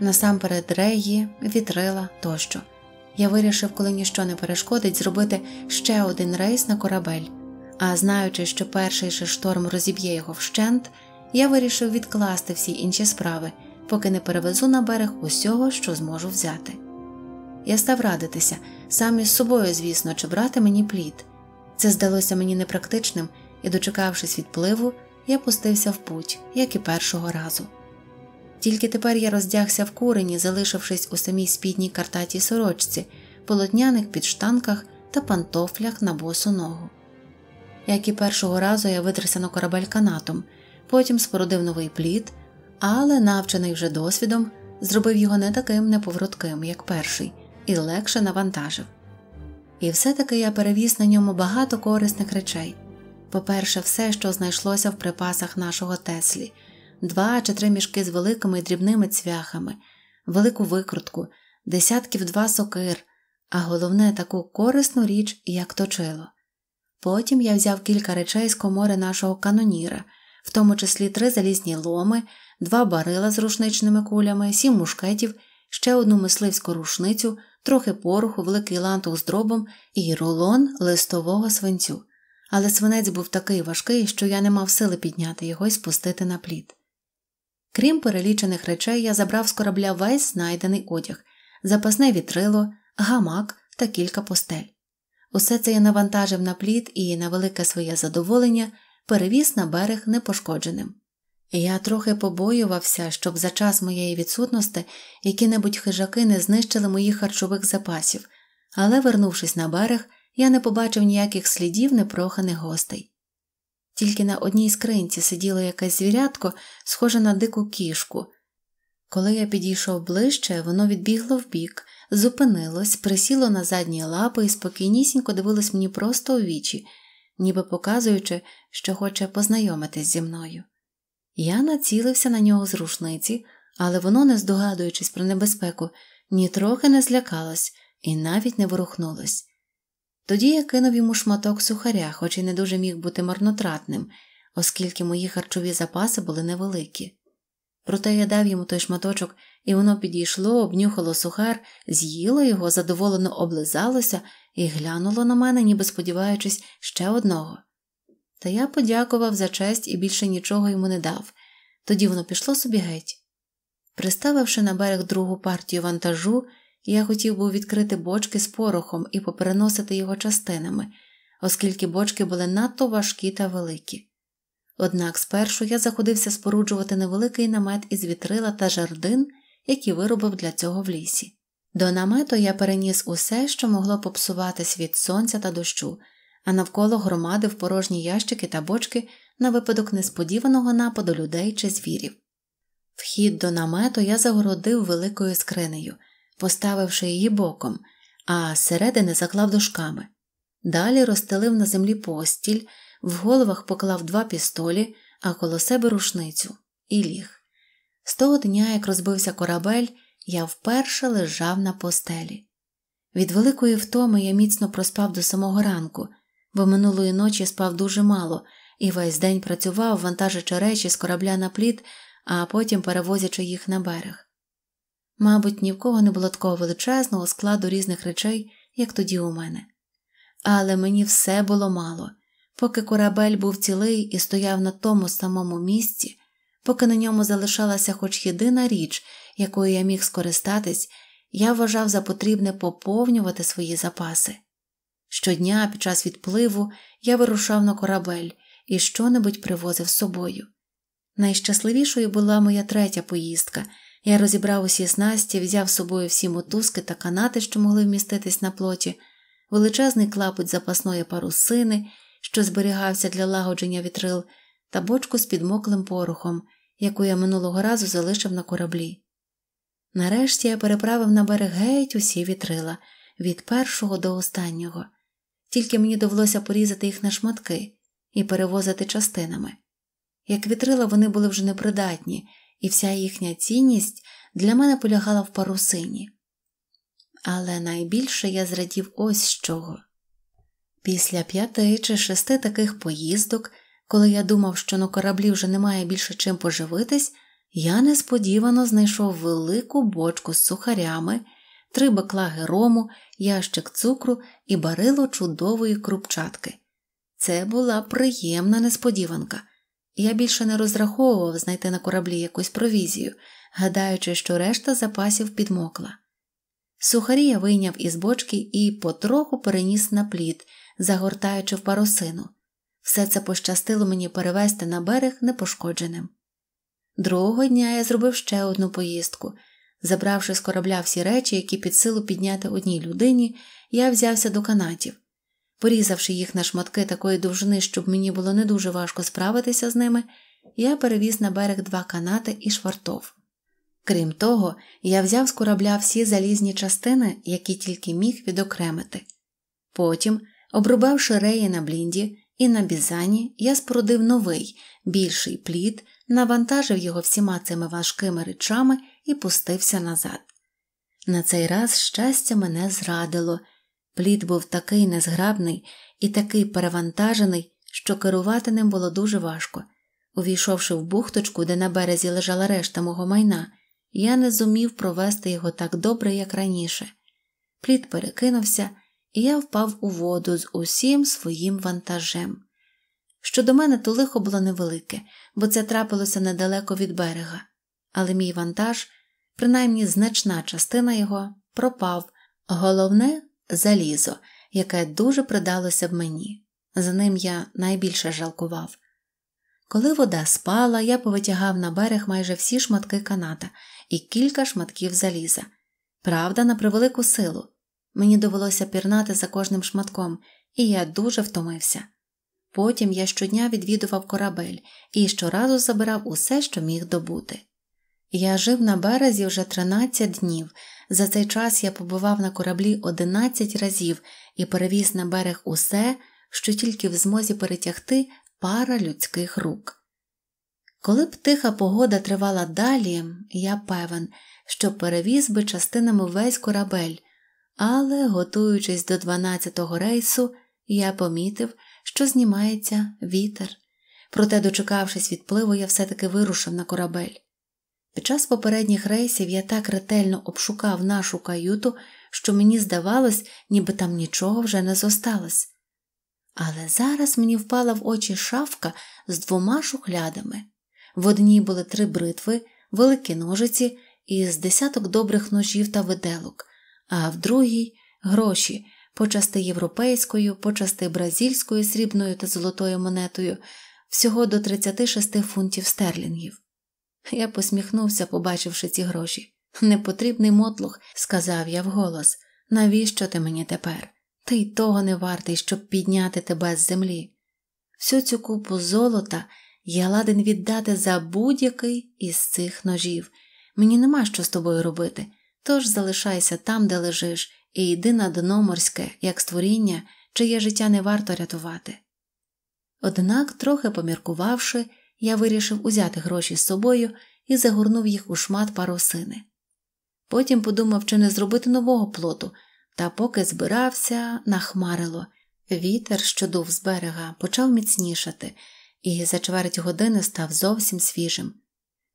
насамперед реї, вітрила тощо. Я вирішив, коли ніщо не перешкодить, зробити ще один рейс на корабель, а знаючи, що перший же шторм розіб'є його вщент, я вирішив відкласти всі інші справи, поки не перевезу на берег усього, що зможу взяти. Я став радитися, сам із собою, звісно, чи брати мені плід. Це здалося мені непрактичним, і, дочекавшись відпливу, я пустився в путь, як і першого разу. Тільки тепер я роздягся в курені, залишившись у самій спідній картатій сорочці, полотняних підштанках та пантофлях на босу ногу. Як і першого разу я витерся на корабель канатом, потім спорудив новий плід, але, навчений вже досвідом, зробив його не таким неповоротким, як перший, і легше навантажив. І все-таки я перевіз на ньому багато корисних речей. По-перше, все, що знайшлося в припасах нашого Теслі, два чи три мішки з великими і дрібними цвяхами, велику викрутку, десятків два сокир, а головне таку корисну річ, як точило. Потім я взяв кілька речей з комори нашого каноніра, в тому числі три залізні ломи, два барила з рушничними кулями, сім мушкетів, ще одну мисливську рушницю, трохи пороху, великий лантух з дробом і рулон листового свинцю. Але свинець був такий важкий, що я не мав сили підняти його і спустити на плід. Крім перелічених речей, я забрав з корабля весь знайдений одяг, запасне вітрило, гамак та кілька постель. Усе це я навантажив на плід і, на велике своє задоволення, перевіз на берег непошкодженим. Я трохи побоювався, щоб за час моєї відсутності які-небудь хижаки не знищили моїх харчових запасів, але, вернувшись на берег, я не побачив ніяких слідів непроханих гостей. Тільки на одній скринці сиділо якесь звірятко, схоже на дику кішку. Коли я підійшов ближче, воно відбігло вбік, зупинилось, присіло на задні лапи і спокійнісінько дивилось мені просто у вічі, ніби показуючи, що хоче познайомитись зі мною. Я націлився на нього з рушниці, але воно, не здогадуючись про небезпеку, нітрохи не злякалось і навіть не ворухнулось. Тоді я кинув йому шматок сухаря, хоч і не дуже міг бути марнотратним, оскільки мої харчові запаси були невеликі. Проте я дав йому той шматочок, і воно підійшло, обнюхало сухар, з'їло його, задоволено облизалося і глянуло на мене, ніби сподіваючись ще одного. Та я подякував за честь і більше нічого йому не дав, тоді воно пішло собі геть. Приставивши на берег другу партію вантажу, я хотів був відкрити бочки з порохом і попереносити його частинами, оскільки бочки були надто важкі та великі. Однак спершу я заходився споруджувати невеликий намет із вітрила та жардин, які виробив для цього в лісі. До намету я переніс усе, що могло попсуватись від сонця та дощу, а навколо громадив порожні ящики та бочки на випадок несподіваного нападу людей чи звірів. Вхід до намету я загородив великою скринею поставивши її боком, а зсередини заклав дошками. Далі розстелив на землі постіль, в головах поклав два пістолі, а коло себе рушницю і ліг. З того дня, як розбився корабель, я вперше лежав на постелі. Від великої втоми я міцно проспав до самого ранку, бо минулої ночі спав дуже мало і весь день працював, вантажачи речі з корабля на плід, а потім перевозячи їх на берег. Мабуть, ні в кого не було такого величезного складу різних речей, як тоді у мене. Але мені все було мало, поки корабель був цілий і стояв на тому самому місці, поки на ньому залишалася хоч єдина річ, якою я міг скористатись, я вважав за потрібне поповнювати свої запаси. Щодня під час відпливу я вирушав на корабель і що-небудь привозив з собою. Найщасливішою була моя третя поїздка. Я розібрав усі снасті, взяв з собою всі мотузки та канати, що могли вміститись на плоті, величезний клапоть запасної парусини, що зберігався для лагодження вітрил, та бочку з підмоклим порохом, яку я минулого разу залишив на кораблі. Нарешті я переправив на берег геть усі вітрила, від першого до останнього, тільки мені довелося порізати їх на шматки і перевозити частинами. Як вітрила, вони були вже непридатні і вся їхня цінність для мене полягала в парусині. Але найбільше я зрадів ось з чого. Після п'яти чи шести таких поїздок, коли я думав, що на кораблі вже немає більше чим поживитись, я несподівано знайшов велику бочку з сухарями, три баклаги рому, ящик цукру і барило чудової крупчатки. Це була приємна несподіванка. Я більше не розраховував знайти на кораблі якусь провізію, гадаючи, що решта запасів підмокла. Сухарі я вийняв із бочки і потроху переніс на плід, загортаючи в парусину. Все це пощастило мені перевезти на берег непошкодженим. Другого дня я зробив ще одну поїздку. Забравши з корабля всі речі, які під силу підняти одній людині, я взявся до канатів. Порізавши їх на шматки такої довжини, щоб мені було не дуже важко справитися з ними, я перевіз на берег два канати і швартов. Крім того, я взяв з корабля всі залізні частини, які тільки міг відокремити. Потім, обрубавши реї на блінді і на бізані, я спорудив новий, більший плід, навантажив його всіма цими важкими речами і пустився назад. На цей раз щастя мене зрадило. Плід був такий незграбний і такий перевантажений, що керувати ним було дуже важко. Увійшовши в бухточку, де на березі лежала решта мого майна, я не зумів провести його так добре, як раніше. Плід перекинувся, і я впав у воду з усім своїм вантажем. Щодо мене, то лихо було невелике, бо це трапилося недалеко від берега, але мій вантаж, принаймні значна частина його, пропав, головне залізо, яке дуже придалося б мені. За ним я найбільше жалкував. Коли вода спала, я повитягав на берег майже всі шматки каната і кілька шматків заліза. Правда, на превелику силу. Мені довелося пірнати за кожним шматком, і я дуже втомився. Потім я щодня відвідував корабель і щоразу забирав усе, що міг добути. Я жив на березі вже 13 днів. За цей час я побував на кораблі 11 разів і перевіз на берег усе, що тільки в змозі перетягти пара людських рук. Коли б тиха погода тривала далі, я певен, що перевіз би частинами весь корабель, але, готуючись до 12-го рейсу, я помітив, що знімається вітер. Проте, дочекавшись відпливу, я все-таки вирушив на корабель. Під час попередніх рейсів я так ретельно обшукав нашу каюту, що мені здавалось, ніби там нічого вже не зосталось. Але зараз мені впала в очі шафка з двома шухлядами. В одній були три бритви, великі ножиці і з десяток добрих ножів та виделок, а в другій гроші, почасти європейською, почасти бразильською срібною та золотою монетою, всього до 36 фунтів стерлінгів. Я посміхнувся, побачивши ці гроші. Непотрібний мотлух, сказав я вголос. Навіщо ти мені тепер? Ти й того не вартий, щоб підняти тебе з землі. Всю цю купу золота я ладен віддати за будь-який із цих ножів. Мені нема що з тобою робити, тож залишайся там, де лежиш, і йди на дно морське, як створіння, чиє життя не варто рятувати. Однак, трохи поміркувавши, я вирішив узяти гроші з собою і загорнув їх у шмат парусини. Потім подумав, чи не зробити нового плоту, та поки збирався, нахмарило. Вітер, що дув з берега, почав міцнішати, і за чверть години став зовсім свіжим.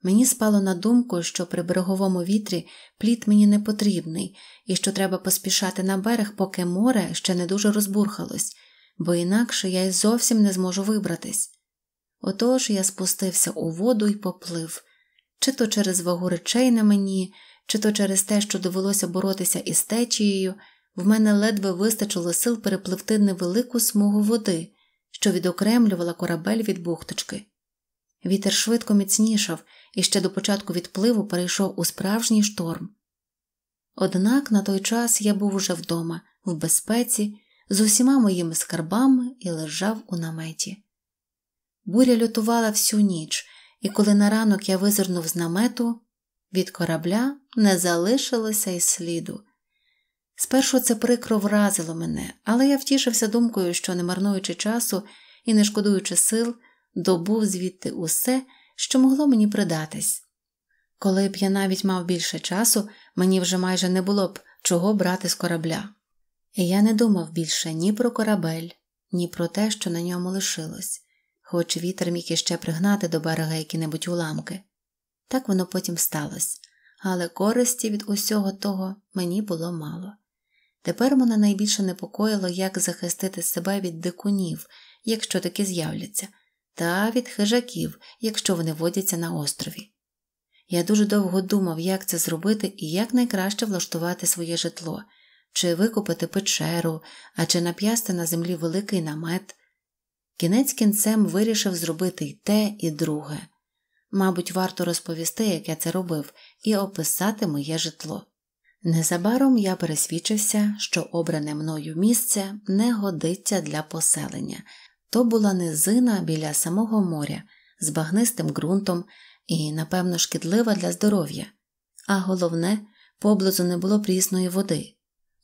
Мені спало на думку, що при береговому вітрі плід мені не потрібний, і що треба поспішати на берег, поки море ще не дуже розбурхалось, бо інакше я й зовсім не зможу вибратись. Отож я спустився у воду і поплив, чи то через вагу речей на мені, чи то через те, що довелося боротися із течією, в мене ледве вистачило сил перепливти невелику смугу води, що відокремлювала корабель від бухточки. Вітер швидко міцнішав і ще до початку відпливу перейшов у справжній шторм. Однак на той час я був уже вдома, в безпеці, з усіма моїми скарбами і лежав у наметі. Буря лютувала всю ніч, і коли на ранок я визирнув з намету, від корабля не залишилося й сліду. Спершу це прикро вразило мене, але я втішився думкою, що, не марнуючи часу і не шкодуючи сил, добув звідти усе, що могло мені придатись. Коли б я навіть мав більше часу, мені вже майже не було б чого брати з корабля. І я не думав більше ні про корабель, ні про те, що на ньому лишилось, хоч вітер міг іще пригнати до берега які-небудь уламки. Так воно потім сталося, але користі від усього того мені було мало. Тепер мене найбільше непокоїло, як захистити себе від дикунів, якщо таки з'являться, та від хижаків, якщо вони водяться на острові. Я дуже довго думав, як це зробити і як найкраще влаштувати своє житло, чи викупити печеру, а чи нап'ясти на землі великий намет. Кінець кінцем вирішив зробити й те, і друге. Мабуть, варто розповісти, як я це робив, і описати моє житло. Незабаром я пересвідчився, що обране мною місце не годиться для поселення. То була низина біля самого моря з багнистим ґрунтом і, напевно, шкідлива для здоров'я, а головне, поблизу не було прісної води.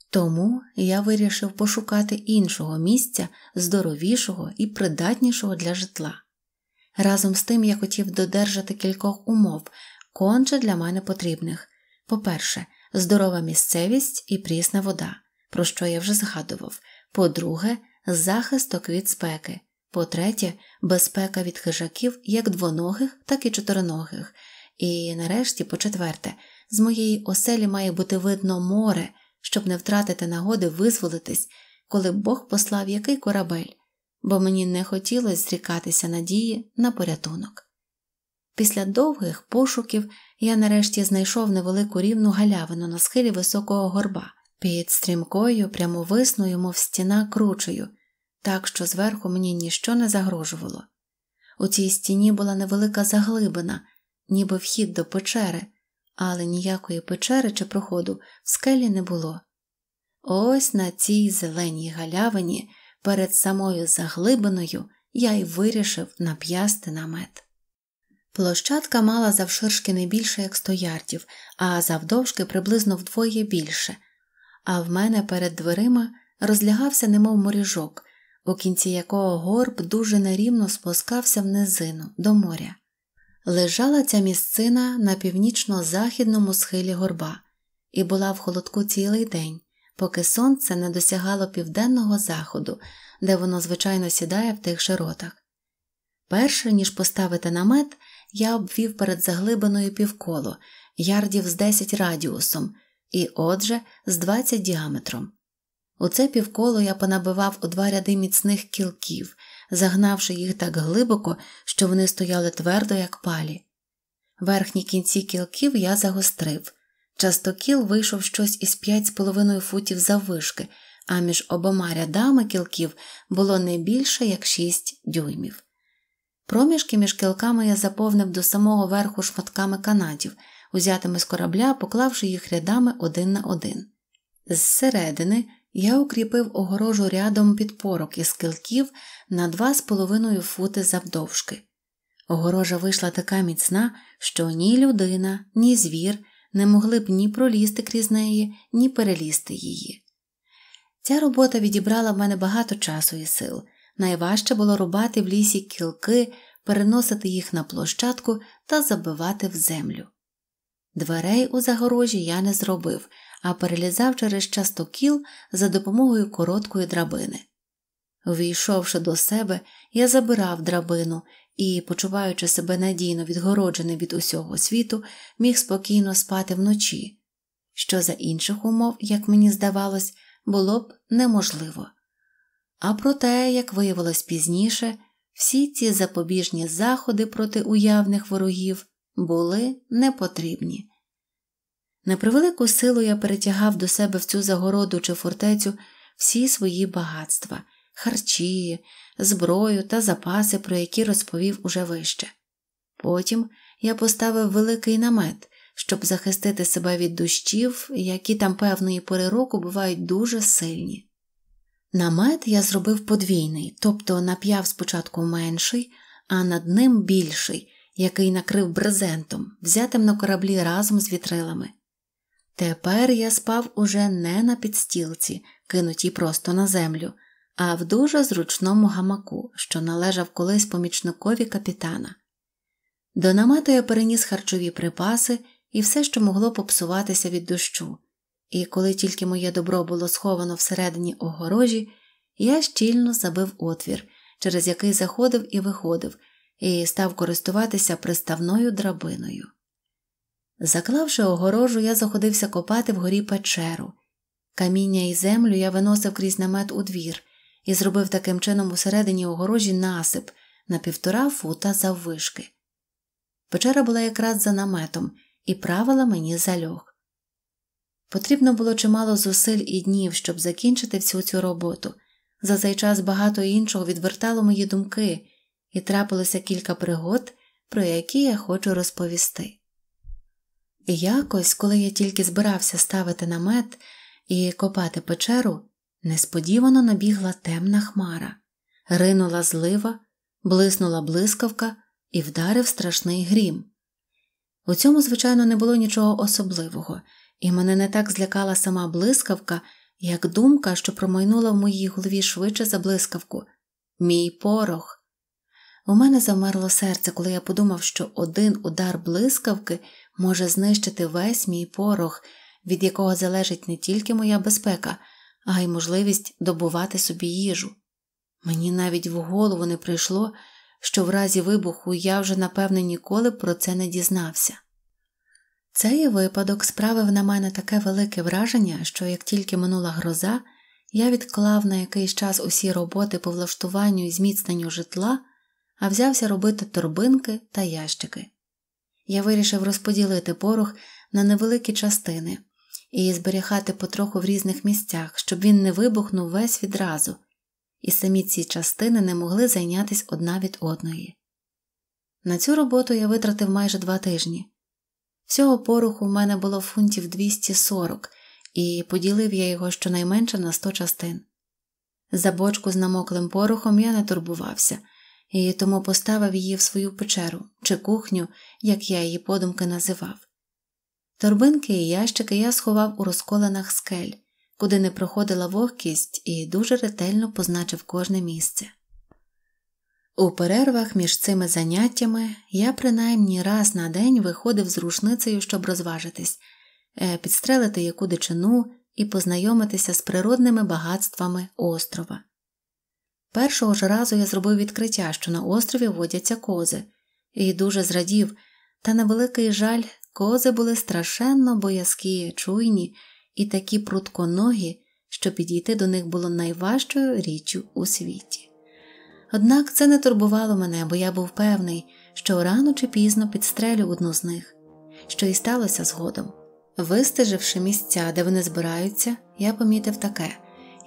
Тому я вирішив пошукати іншого місця, здоровішого і придатнішого для житла. Разом з тим я хотів додержати кількох умов, конче для мене потрібних. По-перше, здорова місцевість і прісна вода, про що я вже згадував. По-друге, захисток від спеки. По-третє, безпека від хижаків як двоногих, так і чотириногих. І нарешті, по-четверте, з моєї оселі має бути видно море, щоб не втратити нагоди визволитись, коли Бог послав який корабель, бо мені не хотілося зрікатися надії на порятунок. Після довгих пошуків я нарешті знайшов невелику рівну галявину на схилі високого горба під стрімкою, прямовисною, мов стіна кручею, так що зверху мені ніщо не загрожувало. У цій стіні була невелика заглибина, ніби вхід до печери, але ніякої печери чи проходу в скелі не було. Ось на цій зеленій галявині перед самою заглибиною я й вирішив нап'ясти намет. Площадка мала завширшки не більше як сто ярдів, а завдовжки приблизно вдвоє більше, а в мене перед дверима розлягався немов моріжок, у кінці якого горб дуже нерівно спускався в низину до моря. Лежала ця місцина на північно-західному схилі горба і була в холодку цілий день, поки сонце не досягало південного заходу, де воно звичайно сідає в тих широтах. Перше ніж поставити намет, я обвів перед заглибиною півколо, ярдів з 10 радіусом, і отже, з 20 діаметром. У це півколо я понабивав у два ряди міцних кілків, загнавши їх так глибоко, що вони стояли твердо, як палі. Верхні кінці кілків я загострив. Частокіл вийшов щось із п'ять з половиною футів заввишки, а між обома рядами кілків було не більше як шість дюймів. Проміжки між кілками я заповнив до самого верху шматками канатів, узятими з корабля, поклавши їх рядами один на один. Зсередини я укріпив огорожу рядом підпорок із кілків на два з половиною фути завдовжки. Огорожа вийшла така міцна, що ні людина, ні звір не могли б ні пролізти крізь неї, ні перелізти її. Ця робота відібрала в мене багато часу і сил. Найважче було рубати в лісі кілки, переносити їх на площадку та забивати в землю. Дверей у загорожі я не зробив, а перелізав через частокіл за допомогою короткої драбини. Увійшовши до себе, я забирав драбину і, почуваючи себе надійно відгороджений від усього світу, міг спокійно спати вночі, що за інших умов, як мені здавалось, було б неможливо. А проте, як виявилось пізніше, всі ці запобіжні заходи проти уявних ворогів були непотрібні. На превелику силу я перетягав до себе в цю загороду чи фортецю всі свої багатства, харчі, зброю та запаси, про які розповів уже вище. Потім я поставив великий намет, щоб захистити себе від дощів, які там певної пори року бувають дуже сильні. Намет я зробив подвійний, тобто нап'яв спочатку менший, а над ним більший, який накрив брезентом, взятим на кораблі разом з вітрилами. Тепер я спав уже не на підстілці, кинутій просто на землю, а в дуже зручному гамаку, що належав колись помічникові капітана. До намету я переніс харчові припаси і все, що могло попсуватися від дощу, і коли тільки моє добро було сховано всередині огорожі, я щільно забив отвір, через який заходив і виходив, і став користуватися приставною драбиною. Заклавши огорожу, я заходився копати вгорі печеру. Каміння і землю я виносив крізь намет у двір і зробив таким чином усередині огорожі насип на півтора фута заввишки. Печера була якраз за наметом і правила мені зальох. Потрібно було чимало зусиль і днів, щоб закінчити всю цю роботу. За цей час багато іншого відвертало мої думки, і трапилося кілька пригод, про які я хочу розповісти. І якось, коли я тільки збирався ставити намет і копати печеру, несподівано набігла темна хмара, ринула злива, блиснула блискавка і вдарив страшний грім. У цьому, звичайно, не було нічого особливого, і мене не так злякала сама блискавка, як думка, що промайнула в моїй голові швидше за блискавку мій порох. У мене замерло серце, коли я подумав, що один удар блискавки може знищити весь мій порох, від якого залежить не тільки моя безпека, а й можливість добувати собі їжу. Мені навіть в голову не прийшло, що в разі вибуху я вже, напевне, ніколи про це не дізнався. Цей випадок справив на мене таке велике враження, що як тільки минула гроза, я відклав на якийсь час усі роботи по влаштуванню і зміцненню житла, а взявся робити торбинки та ящики. Я вирішив розподілити порох на невеликі частини і зберігати потроху в різних місцях, щоб він не вибухнув весь відразу, і самі ці частини не могли зайнятися одна від одної. На цю роботу я витратив майже два тижні. Всього пороху в мене було фунтів 240, і поділив я його щонайменше на 100 частин. За бочку з намоклим порохом я не турбувався, і тому поставив її в свою печеру чи кухню, як я її подумки називав. Торбинки і ящики я сховав у розколенах скель, куди не проходила вогкість і дуже ретельно позначив кожне місце. У перервах між цими заняттями я принаймні раз на день виходив з рушницею, щоб розважитись, е, підстрелити яку дичину і познайомитися з природними багатствами острова. Першого ж разу я зробив відкриття, що на острові водяться кози, і дуже зрадів, та на великий жаль, кози були страшенно боязкі, чуйні і такі прутконогі, що підійти до них було найважчою річчю у світі. Однак це не турбувало мене, бо я був певний, що рано чи пізно підстрелю одну з них, що і сталося згодом. Вистеживши місця, де вони збираються, я помітив таке.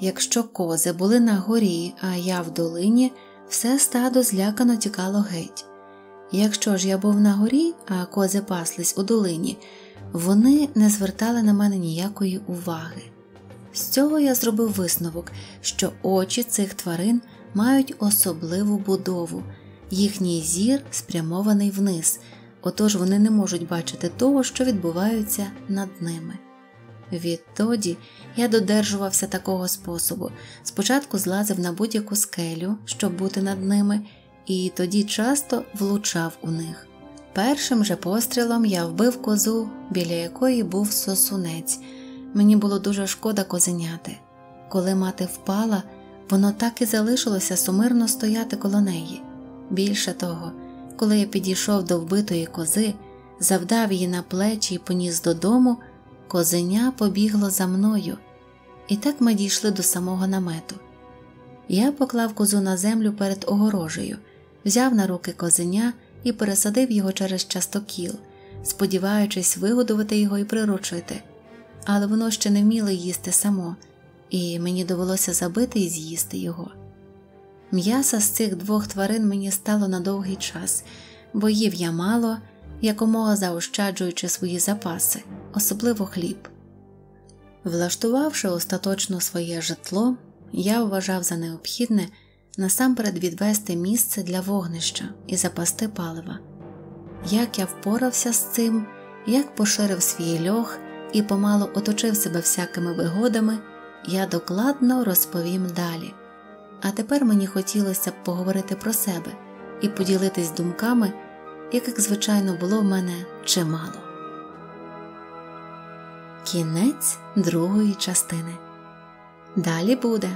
Якщо кози були на горі, а я в долині, все стадо злякано тікало геть. Якщо ж я був на горі, а кози паслись у долині, вони не звертали на мене ніякої уваги. З цього я зробив висновок, що очі цих тварин мають особливу будову, їхній зір спрямований вниз, отож вони не можуть бачити того, що відбувається над ними. Відтоді я додержувався такого способу спочатку злазив на будь-яку скелю, щоб бути над ними, і тоді часто влучав у них. Першим же пострілом я вбив козу, біля якої був сосунець. Мені було дуже шкода козеняти. Коли мати впала, воно так і залишилося сумирно стояти коло неї. Більше того, коли я підійшов до вбитої кози, завдав її на плечі і поніс додому козеня побігло за мною, і так ми дійшли до самого намету. Я поклав козу на землю перед огорожею, взяв на руки козеня і пересадив його через частокіл, сподіваючись вигодувати його і приручити, але воно ще не вміло їсти само, і мені довелося забити і з'їсти його. М'яса з цих двох тварин мені стало на довгий час, бо їв я мало якомога заощаджуючи свої запаси, особливо хліб. Влаштувавши остаточно своє житло, я вважав за необхідне насамперед відвести місце для вогнища і запасти палива. Як я впорався з цим, як поширив свій льох і помало оточив себе всякими вигодами, я докладно розповім далі. А тепер мені хотілося б поговорити про себе і поділитись думками яких, звичайно, було в мене чимало. Кінець другої частини. Далі буде.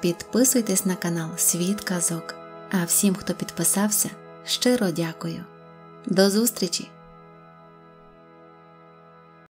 Підписуйтесь на канал Світ Казок. А всім, хто підписався, щиро дякую. До зустрічі!